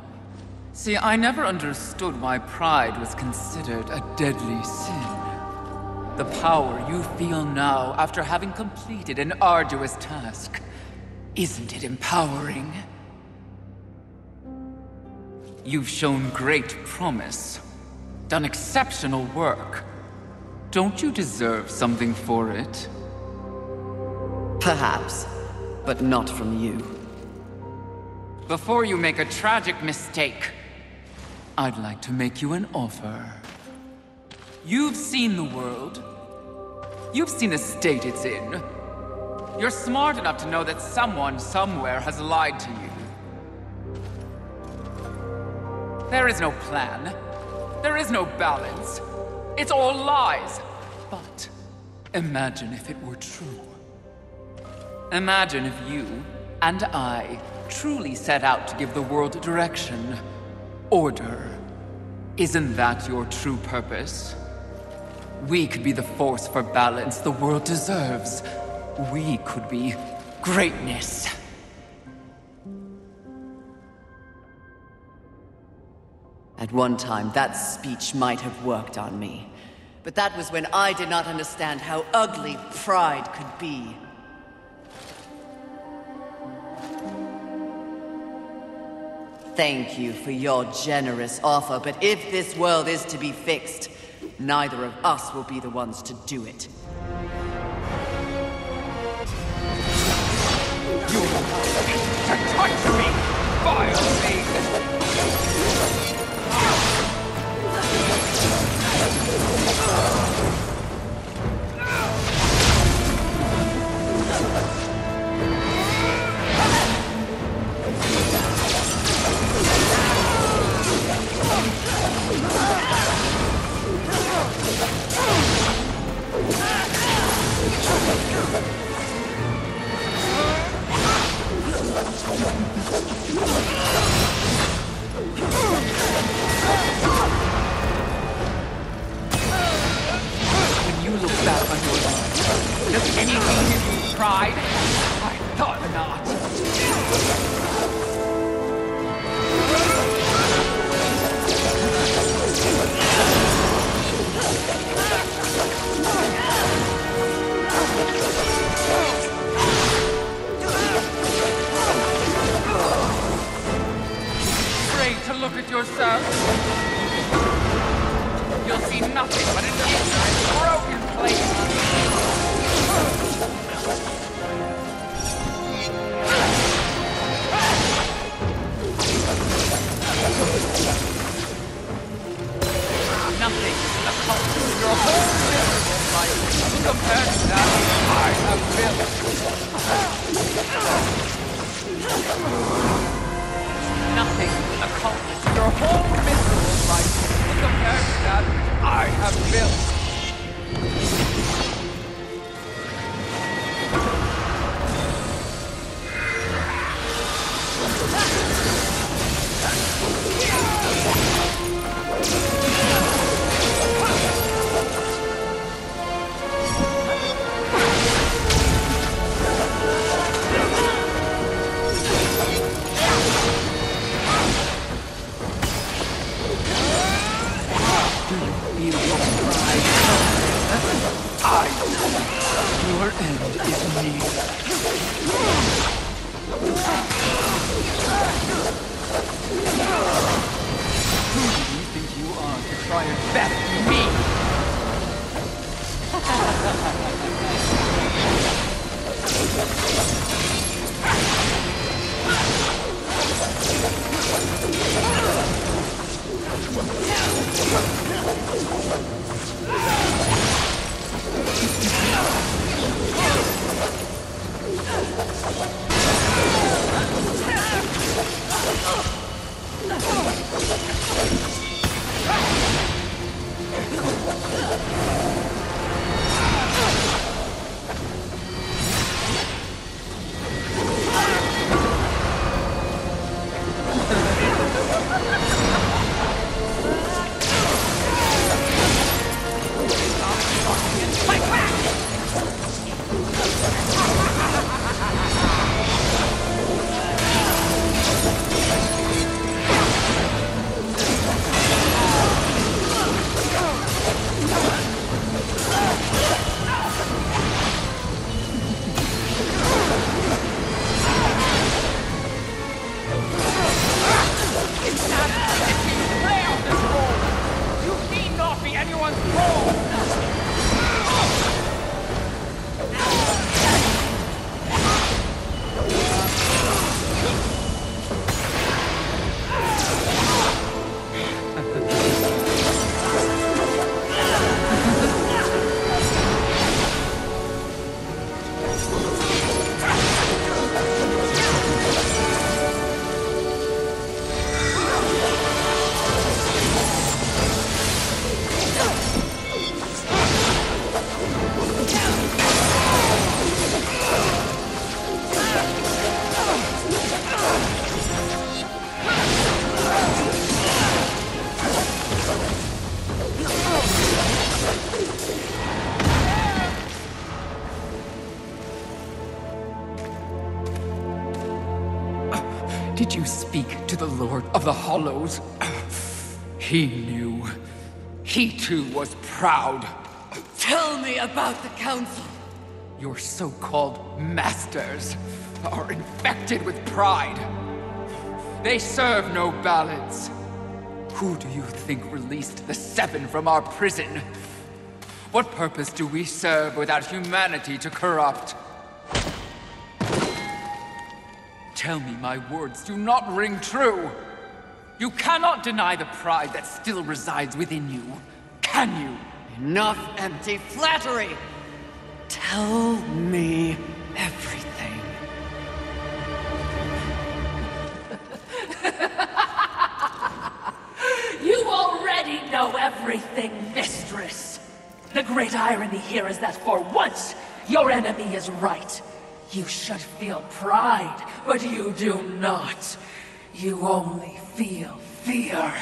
See, I never understood why pride was considered a deadly sin. The power you feel now after having completed an arduous task. Isn't it empowering? You've shown great promise, done exceptional work. Don't you deserve something for it? Perhaps, but not from you. Before you make a tragic mistake, I'd like to make you an offer. You've seen the world. You've seen the state it's in. You're smart enough to know that someone somewhere has lied to you. There is no plan. There is no balance. It's all lies. But imagine if it were true. Imagine if you and I truly set out to give the world direction, order. Isn't that your true purpose? We could be the force for balance the world deserves. We could be greatness. At one time, that speech might have worked on me. But that was when I did not understand how ugly pride could be. Thank you for your generous offer, but if this world is to be fixed, neither of us will be the ones to do it. You to touch me, vile thing! Does anything give you pride? I thought not. Afraid to look at yourself? You'll see nothing but an ignorant, broken. Nothing accomplished your whole miserable life compared to that I have built. Nothing accomplished your whole miserable life compared to that I have built. Hollows? He knew. He too was proud. Tell me about the Council. Your so-called masters are infected with pride. They serve no balance. Who do you think released the Seven from our prison? What purpose do we serve without humanity to corrupt? Tell me my words do not ring true. You cannot deny the pride that still resides within you, can you? Enough empty flattery. Tell me everything. You already know everything, mistress. The great irony here is that for once, your enemy is right. You should feel pride, but you do not. You only feel fear.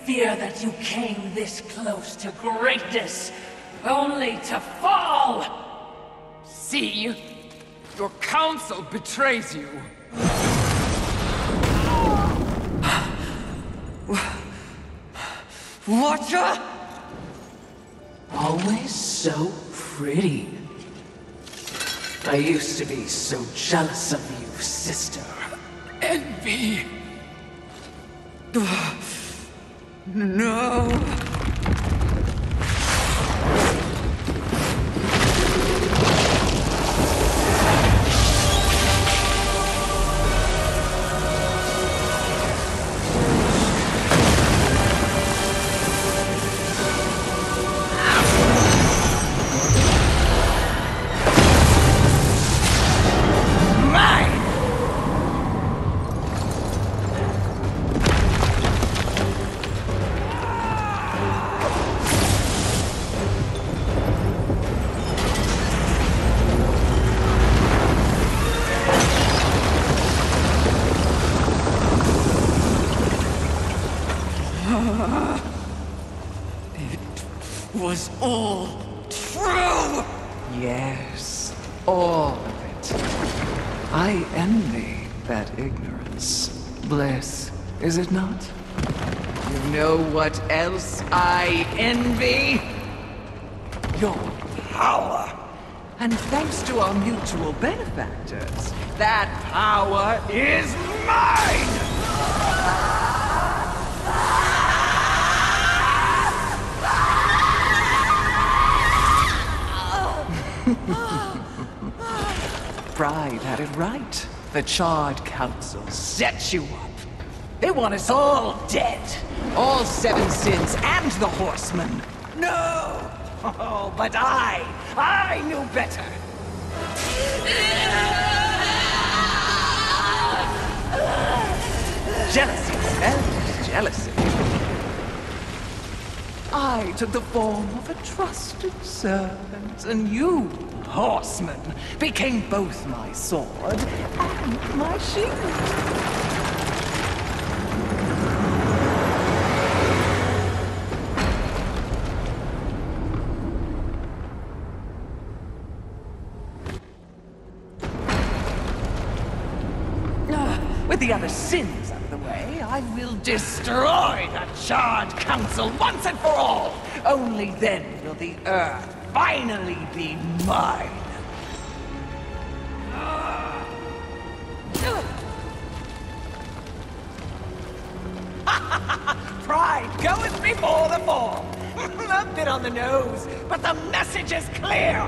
Fear that you came this close to greatness, only to fall! See? Your counsel betrays you. Watcher? Always so pretty. I used to be so jealous of you, sister. Envy. No. And thanks to our mutual benefactors, that power is mine! Pride had it right. The Charred Council set you up. They want us all dead. All Seven Sins and the Horsemen. No! Oh, but I, I knew better. Jealousy, selfish jealousy. I took the form of a trusted servant, and you, horseman, became both my sword and my shield. With the other sins out of the way, I will destroy the Charred Council once and for all! Only then will the Earth finally be mine! Pride goeth before the fall! A bit on the nose, but the message is clear!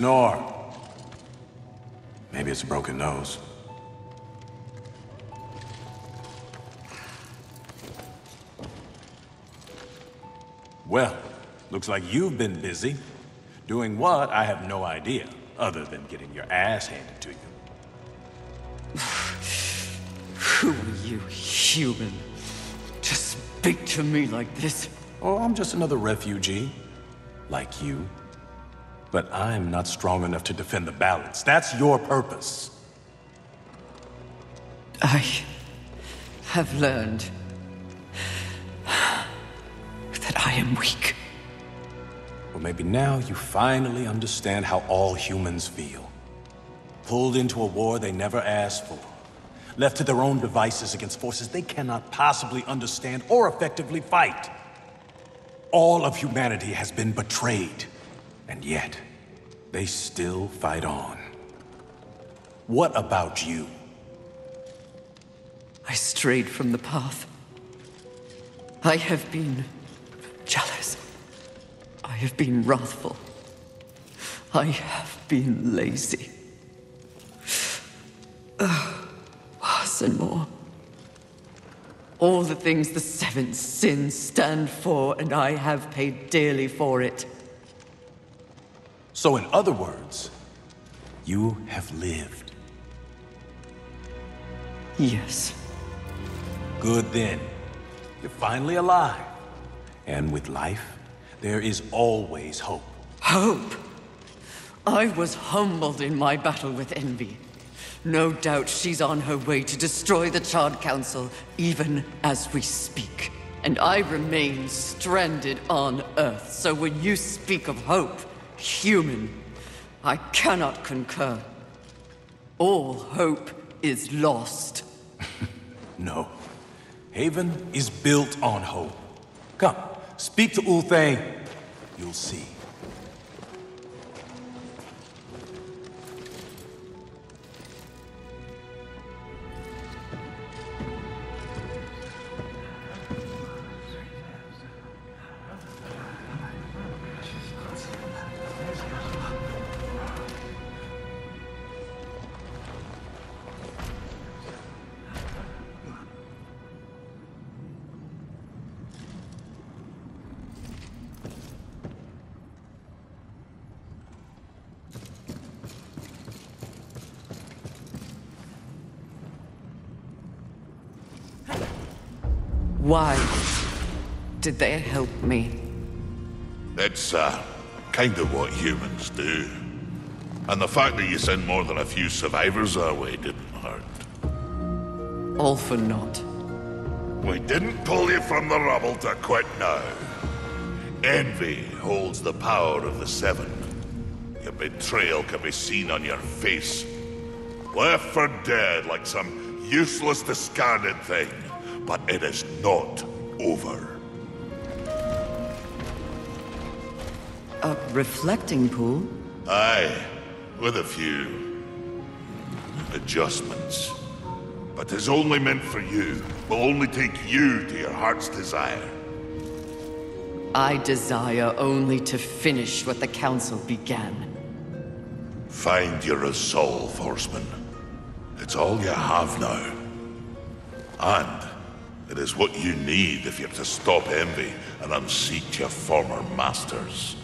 Snore. Maybe it's a broken nose. Well, looks like you've been busy. Doing what, I have no idea, other than getting your ass handed to you. Who are you, human? To speak to me like this? Oh, I'm just another refugee, like you. But I'm not strong enough to defend the balance. That's your purpose. I have learned that I am weak. Well, maybe now you finally understand how all humans feel. Pulled into a war they never asked for. Left to their own devices against forces they cannot possibly understand or effectively fight. All of humanity has been betrayed. And yet, they still fight on. What about you? I strayed from the path. I have been jealous. I have been wrathful. I have been lazy. Ugh, worse and more. All the things the seven sins stand for, and I have paid dearly for it. So, in other words, you have lived. Yes. Good then. You're finally alive. And with life, there is always hope. Hope. I was humbled in my battle with Envy. No doubt she's on her way to destroy the Charred Council, even as we speak. And I remain stranded on Earth, so when you speak of hope, human, I cannot concur. All hope is lost. No. Haven is built on hope. Come, speak to Ulthane. You'll see. Did they help me? That's, uh, kind of what humans do. And the fact that you sent more than a few survivors our way didn't hurt. All for naught. We didn't pull you from the rubble to quit now. Envy holds the power of the Seven. Your betrayal can be seen on your face. Left for dead like some useless, discarded thing. But it is not over. Reflecting pool? Aye, with a few adjustments. But it's only meant for you. Will only take you to your heart's desire. I desire only to finish what the Council began. Find your resolve, Horseman. It's all you have now. And it is what you need if you're to stop envy and unseat your former masters.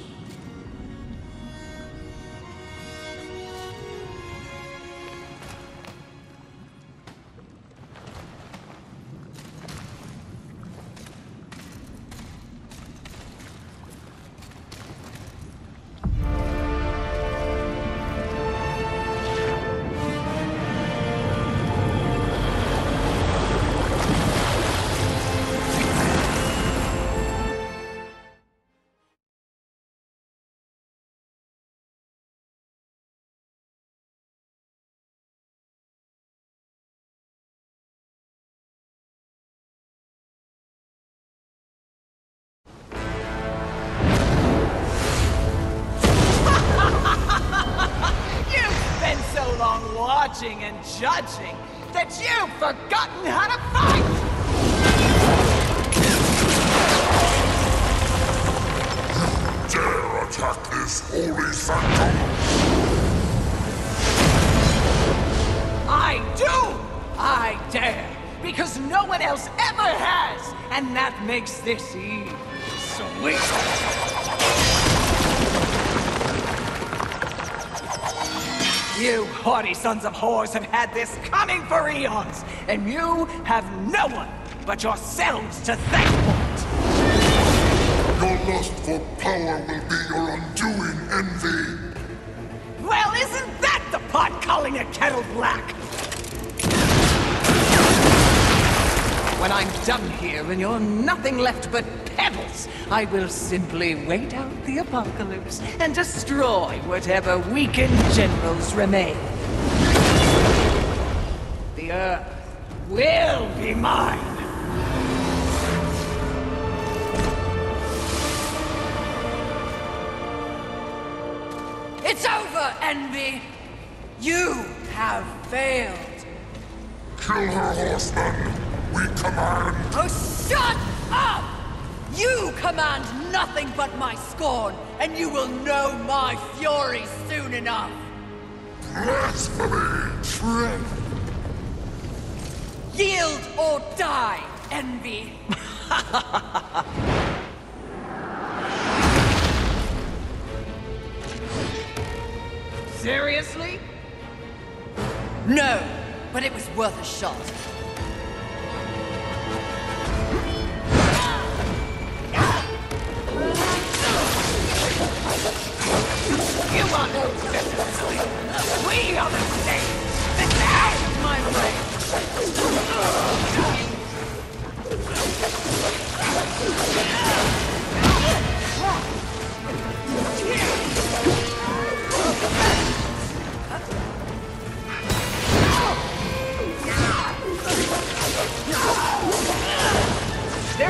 Sons of whores have had this coming for eons, and you have no one but yourselves to thank for it! Your lust for power will be your undoing envy! Well, isn't that the pot calling a kettle black? When I'm done here and you're nothing left but pebbles, I will simply wait out the apocalypse and destroy whatever weakened generals remain. Earth will be mine! It's over, Envy! You have failed! Kill her, horseman! We command! Oh, shut up! You command nothing but my scorn, and you will know my fury soon enough! Blasphemy! Tread! Yield or die, Envy! Seriously? No, but it was worth a shot. You are no citizens! We are the! Get out of my way! There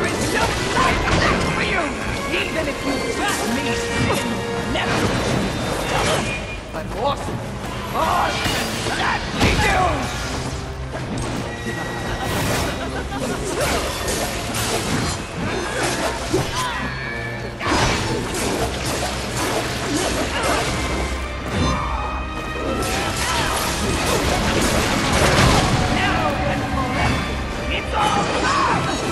is no life left for you! Even if you trust me, never! But awesome! Awesome! That we do! Now and forever! It's all ours!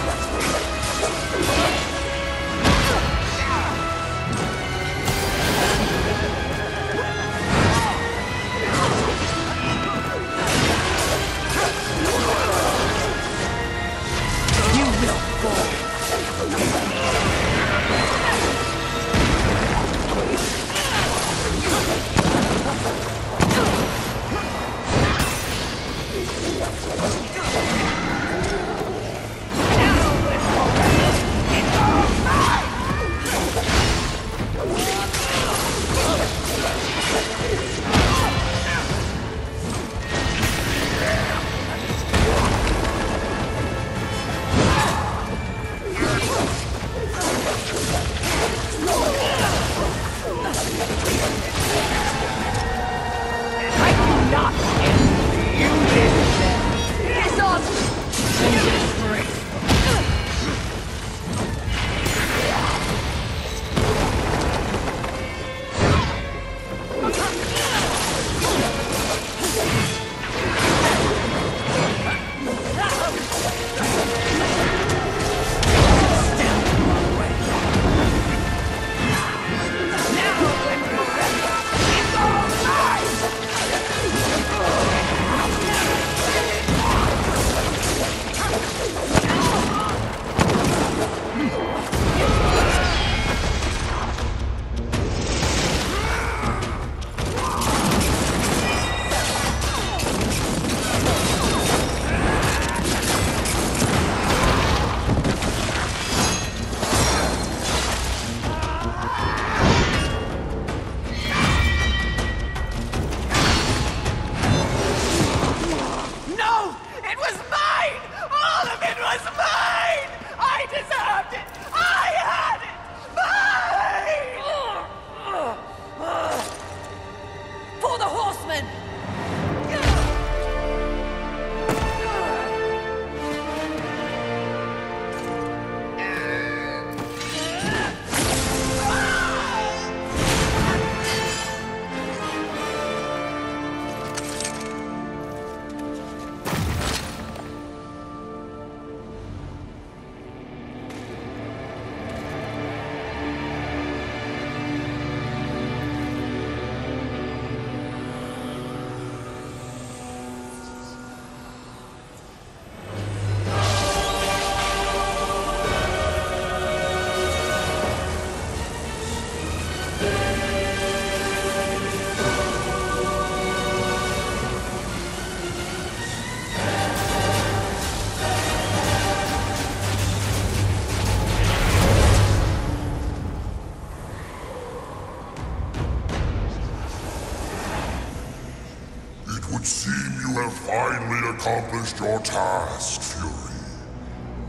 Accomplished your task, Fury.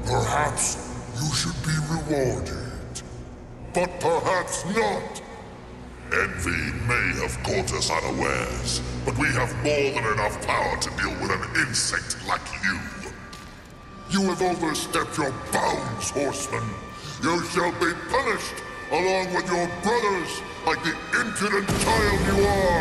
Perhaps you should be rewarded. But perhaps not. Envy may have caught us unawares, but we have more than enough power to deal with an insect like you. You have overstepped your bounds, horseman. You shall be punished, along with your brothers, like the impudent child you are.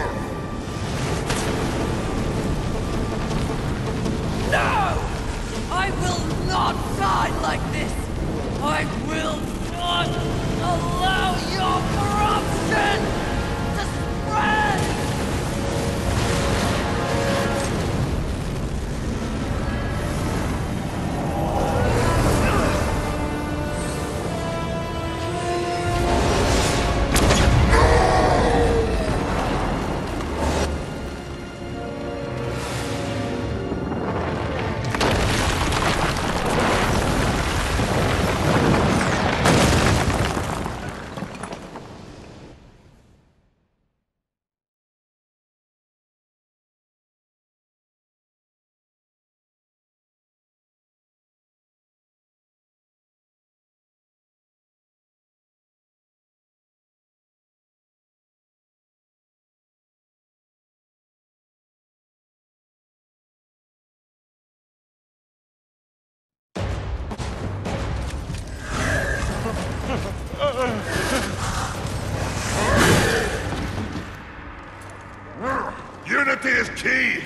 Key.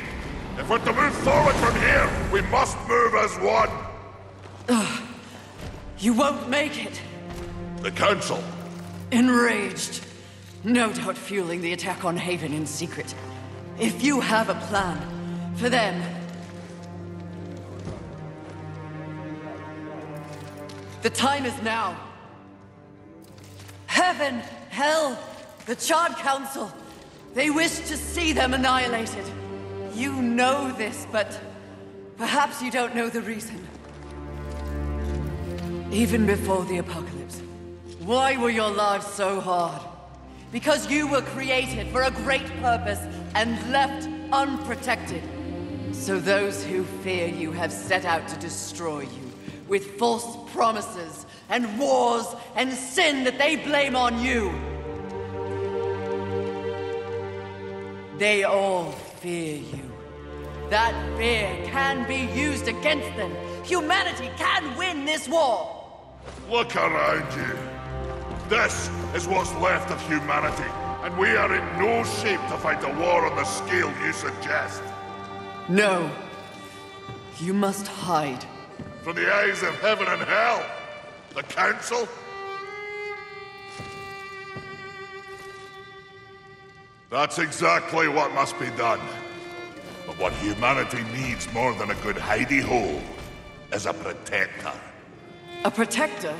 If we're to move forward from here, we must move as one. You won't make it! The Council. Enraged. No doubt fueling the attack on Haven in secret. If you have a plan for them. The time is now. Heaven, hell, the Charred Council. They wish to see them annihilated. You know this, but perhaps you don't know the reason. Even before the apocalypse, why were your lives so hard? Because you were created for a great purpose and left unprotected. So those who fear you have set out to destroy you with false promises and wars and sin that they blame on you. They all fear you. That fear can be used against them. Humanity can win this war. Look around you. This is what's left of humanity, and we are in no shape to fight a war on the scale you suggest. No. You must hide. From the eyes of heaven and hell. The Council? That's exactly what must be done. But what humanity needs more than a good hidey hole is a protector. A protector?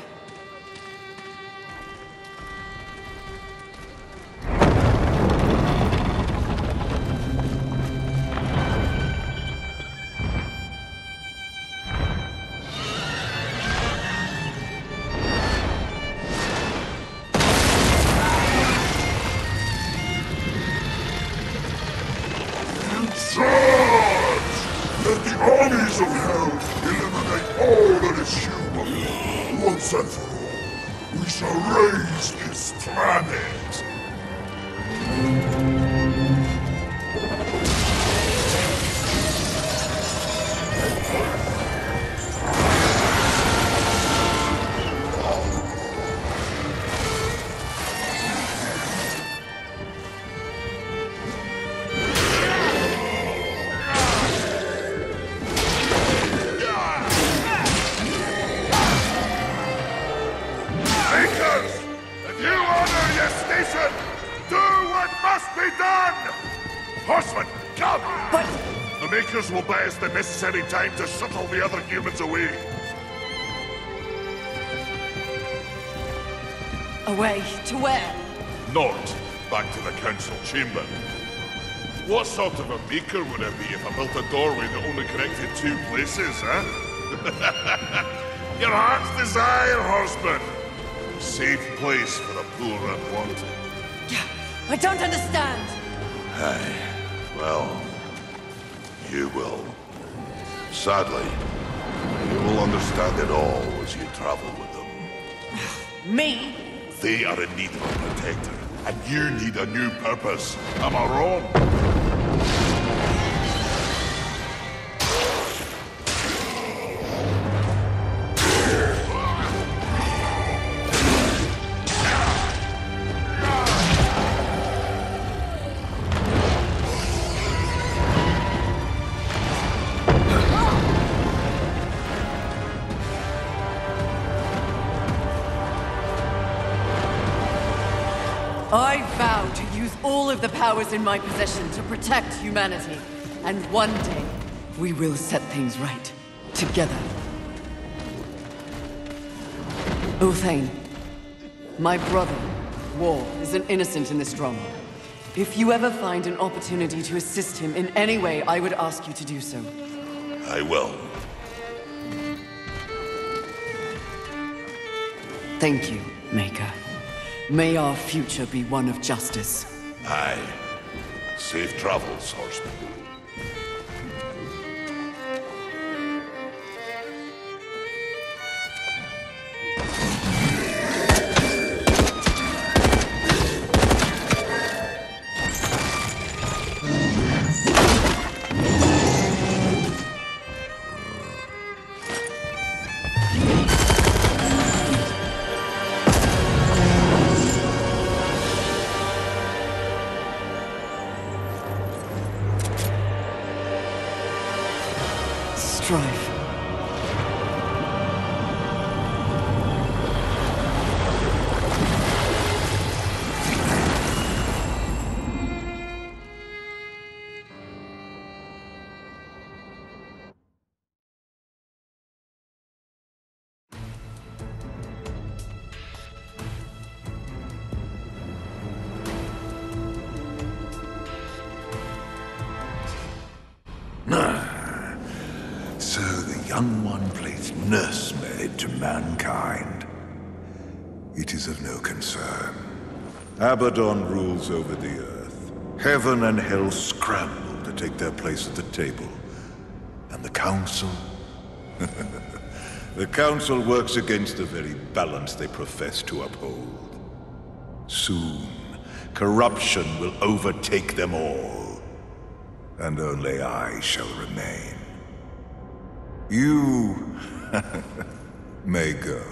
Necessary time to shuttle the other humans away. away to where? Not back to the council chamber. What sort of a maker would I be if I built a doorway that only connected two places, huh? Your heart's desire, horseman. A safe place for the poor and unwanted. Yeah, I don't understand. Hey, Well, you will. Sadly, you will understand it all as you travel with them. Me? They are in need of a protector, and you need a new purpose. Am I wrong? Powers in my possession to protect humanity. And one day, we will set things right. Together. Ulthane, my brother, War, is an innocent in this drama. If you ever find an opportunity to assist him in any way, I would ask you to do so. I will. Thank you, Maker. May our future be one of justice. Aye. Safe travels, horseman. Abaddon rules over the earth. Heaven and hell scramble to take their place at the table. And the Council? the Council works against the very balance they profess to uphold. Soon, corruption will overtake them all. And only I shall remain. You may go.